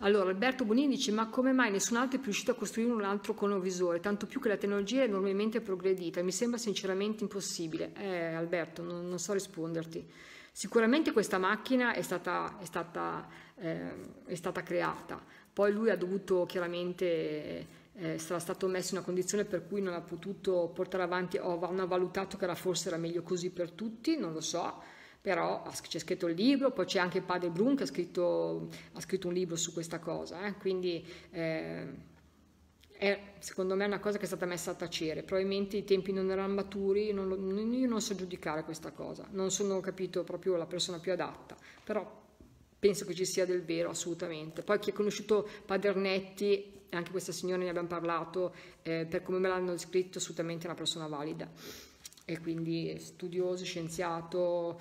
Allora, Alberto Bonini dice, ma come mai nessun altro è riuscito a costruire un altro conovisore, tanto più che la tecnologia è enormemente progredita, mi sembra sinceramente impossibile. Eh, Alberto, non, non so risponderti. Sicuramente questa macchina è stata, è, stata, eh, è stata, creata, poi lui ha dovuto chiaramente, eh, sarà stato messo in una condizione per cui non ha potuto portare avanti o non ha valutato che era forse era meglio così per tutti, non lo so, però c'è scritto il libro, poi c'è anche Padre Brun che ha scritto, ha scritto un libro su questa cosa, eh? quindi eh, è secondo me una cosa che è stata messa a tacere, probabilmente i tempi non erano maturi, non lo, io non so giudicare questa cosa, non sono capito proprio la persona più adatta, però penso che ci sia del vero assolutamente. Poi chi ha conosciuto Padre Ernetti, anche questa signora ne abbiamo parlato, eh, per come me l'hanno descritto, assolutamente una persona valida e quindi studioso, scienziato,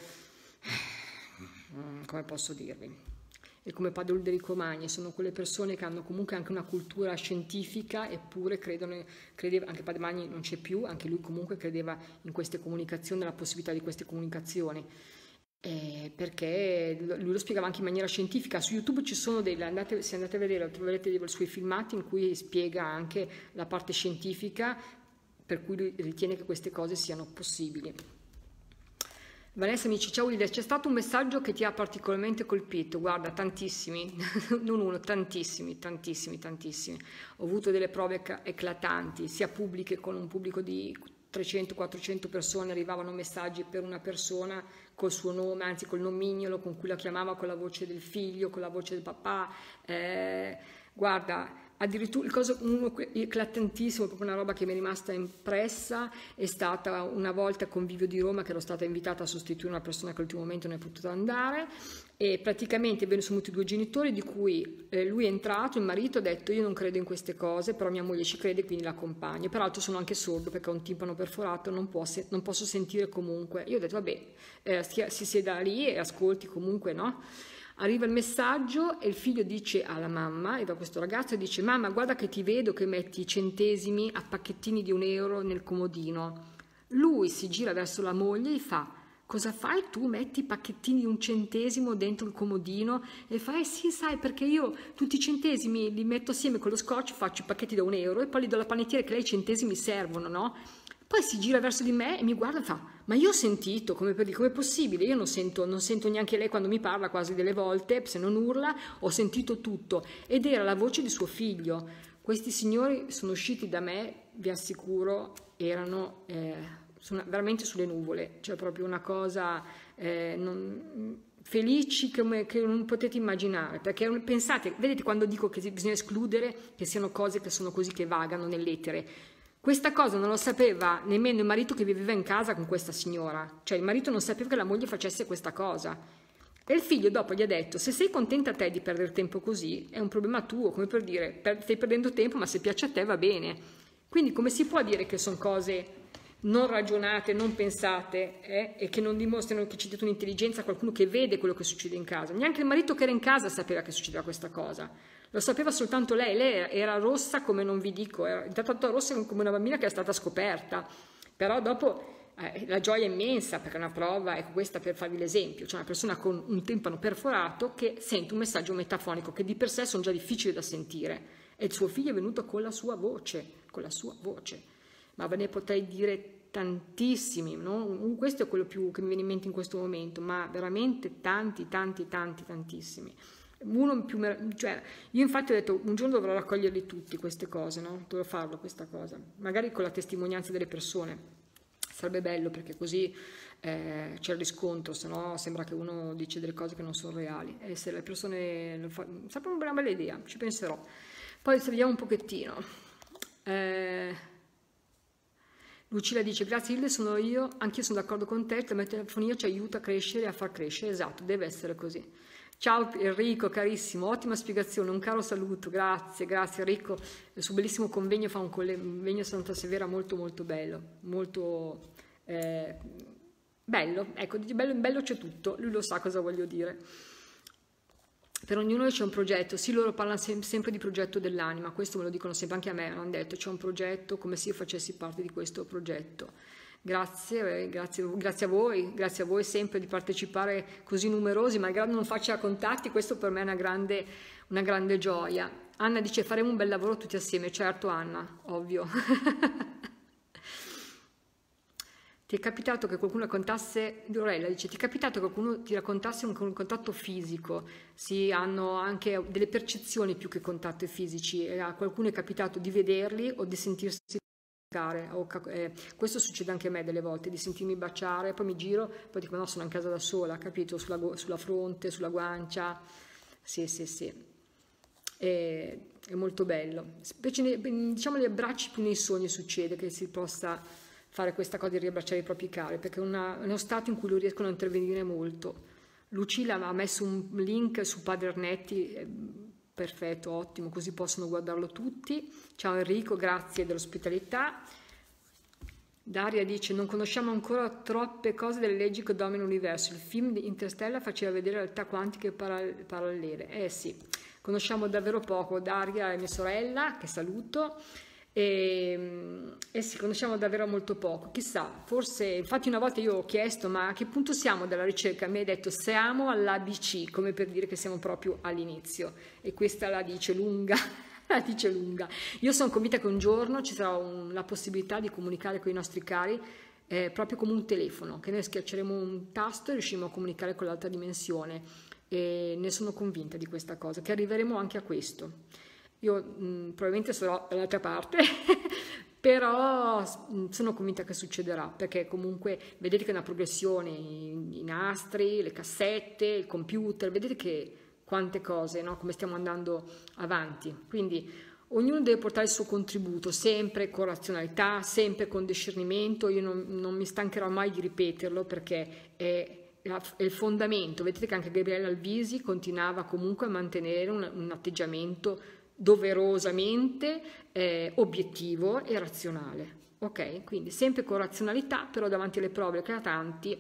come posso dirvi? E come Padre Ulderico Magni, sono quelle persone che hanno comunque anche una cultura scientifica eppure credono, credeva, anche Padre Magni non c'è più, anche lui comunque credeva in queste comunicazioni, nella possibilità di queste comunicazioni. Eh, perché lui lo spiegava anche in maniera scientifica. Su YouTube ci sono dei, andate, se andate a vedere, troverete dei suoi filmati in cui spiega anche la parte scientifica per cui lui ritiene che queste cose siano possibili. Vanessa mi dice, ciao Lidia, c'è stato un messaggio che ti ha particolarmente colpito? Guarda, tantissimi, non uno, tantissimi, tantissimi, tantissimi. Ho avuto delle prove eclatanti, sia pubbliche con un pubblico di 300-400 persone, arrivavano messaggi per una persona col suo nome, anzi col nomignolo con cui la chiamava, con la voce del figlio, con la voce del papà. Eh, guarda, addirittura il cosa uno eclatantissimo, proprio una roba che mi è rimasta impressa, è stata una volta a convivio di Roma che ero stata invitata a sostituire una persona che all'ultimo momento non è potuta andare e praticamente sono venuti due genitori di cui eh, lui è entrato, il marito ha detto io non credo in queste cose, però mia moglie ci crede quindi l'accompagno, peraltro sono anche sordo perché ho un timpano perforato, non, può se- non posso sentire comunque, io ho detto vabbè eh, si sieda lì e ascolti comunque no? Arriva il messaggio e il figlio dice alla mamma, e va questo ragazzo dice mamma guarda che ti vedo che metti centesimi a pacchettini di un euro nel comodino. Lui si gira verso la moglie e fa cosa fai tu? Metti i pacchettini di un centesimo dentro il comodino e fai sì sai perché io tutti i centesimi li metto assieme con lo scotch, faccio i pacchetti da un euro e poi li do alla panettiera che lei i centesimi servono, no? Poi si gira verso di me e mi guarda e fa, ma io ho sentito, come per dire, com'è possibile? Io non sento, non sento neanche lei quando mi parla quasi delle volte, se non urla, ho sentito tutto. Ed era la voce di suo figlio. Questi signori sono usciti da me, vi assicuro, erano eh, veramente sulle nuvole, cioè proprio una cosa eh, non, felici come, che non potete immaginare, perché pensate, vedete quando dico che bisogna escludere che siano cose che sono così che vagano nell'etere, questa cosa non lo sapeva nemmeno il marito che viveva in casa con questa signora, cioè il marito non sapeva che la moglie facesse questa cosa. E il figlio dopo gli ha detto, se sei contenta te di perdere tempo così, è un problema tuo, come per dire, stai perdendo tempo, ma se piace a te va bene. Quindi come si può dire che sono cose non ragionate, non pensate eh, e che non dimostrano che c'è un'intelligenza, qualcuno che vede quello che succede in casa. Neanche il marito che era in casa sapeva che succedeva questa cosa. Lo sapeva soltanto lei, lei era rossa come non vi dico, era tanto rossa come una bambina che è stata scoperta, però dopo eh, la gioia è immensa perché è una prova, ecco questa per farvi l'esempio, c'è una persona con un timpano perforato che sente un messaggio metafonico che di per sé sono già difficili da sentire. E il suo figlio è venuto con la sua voce, con la sua voce, ma ve ne potrei dire tantissimi, no? questo è quello più che mi viene in mente in questo momento, ma veramente tanti, tanti, tanti, tantissimi uno più cioè, io infatti ho detto un giorno dovrò raccoglierli tutti queste cose, no? dovrò farlo questa cosa, magari con la testimonianza delle persone, sarebbe bello perché così eh, c'è il riscontro, se no sembra che uno dice delle cose che non sono reali e se le persone lo fanno, sarebbe una bella idea, ci penserò. Poi se vediamo un pochettino. Eh, Lucilla dice, grazie Hilde, sono io, anch'io sono d'accordo con te, la mia telefonia ci aiuta a crescere e a far crescere, esatto, deve essere così. Ciao Enrico, carissimo, ottima spiegazione, un caro saluto, grazie, grazie Enrico, il suo bellissimo convegno fa un convegno a Santa Severa molto molto bello, molto eh, bello, ecco, di bello in bello c'è tutto, lui lo sa cosa voglio dire. Per ognuno c'è un progetto, sì loro parlano sempre di progetto dell'anima, questo me lo dicono sempre anche a me, hanno detto c'è un progetto come se io facessi parte di questo progetto Grazie, eh, grazie, grazie, a voi, grazie a voi sempre di partecipare così numerosi, malgrado non faccia contatti, questo per me è una grande, una grande gioia. Anna dice faremo un bel lavoro tutti assieme, certo Anna, ovvio. ti è capitato che qualcuno raccontasse, Dorella dice, ti è capitato che qualcuno ti raccontasse un, un contatto fisico? Sì, hanno anche delle percezioni più che contatti fisici, a qualcuno è capitato di vederli o di sentirsi eh, questo succede anche a me delle volte, di sentirmi baciare, poi mi giro, poi dico no, sono in casa da sola, capito? Sulla, sulla fronte, sulla guancia, sì, sì, sì. È, è molto bello. Specie, diciamo, gli abbracci più nei sogni succede che si possa fare questa cosa di riabbracciare i propri cari, perché è, una, è uno stato in cui loro riescono a intervenire molto. Lucilla ha messo un link su Padrenetti, eh, Perfetto, ottimo, così possono guardarlo tutti. Ciao Enrico, grazie dell'ospitalità. Daria dice: Non conosciamo ancora troppe cose delle leggi che dominano l'universo. Il film di Interstellar faceva vedere realtà quantiche parallele. Eh sì, conosciamo davvero poco. Daria è mia sorella, che saluto. E, ehm, e sì, conosciamo davvero molto poco. Chissà, forse, infatti una volta io ho chiesto ma a che punto siamo della ricerca? Mi hai detto siamo all'ABC, come per dire che siamo proprio all'inizio. E questa la dice lunga, la dice lunga. Io sono convinta che un giorno ci sarà un, la possibilità di comunicare con i nostri cari è proprio come un telefono, che noi schiacceremo un tasto e riusciremo a comunicare con l'altra dimensione. E ne sono convinta di questa cosa, che arriveremo anche a questo. Io mh, probabilmente sarò dall'altra parte, però sono convinta che succederà, perché comunque vedete che è una progressione, i, i nastri, le cassette, il computer, vedete che quante cose, no? come stiamo andando avanti. Quindi ognuno deve portare il suo contributo, sempre con razionalità, sempre con discernimento. Io non, non mi stancherò mai di ripeterlo perché è, è, il fondamento. Vedete che anche Gabriele Alvisi continuava comunque a mantenere un, un atteggiamento doverosamente eh, obiettivo e razionale. Ok? Quindi sempre con razionalità, però davanti alle prove eclatanti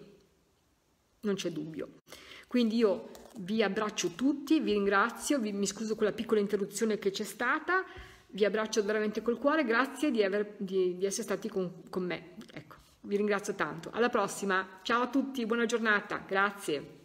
non c'è dubbio. Quindi io vi abbraccio tutti, vi ringrazio, vi, mi scuso con la piccola interruzione che c'è stata, vi abbraccio veramente col cuore, grazie di, aver, di, di essere stati con, con me. Ecco, vi ringrazio tanto. Alla prossima, ciao a tutti, buona giornata, grazie.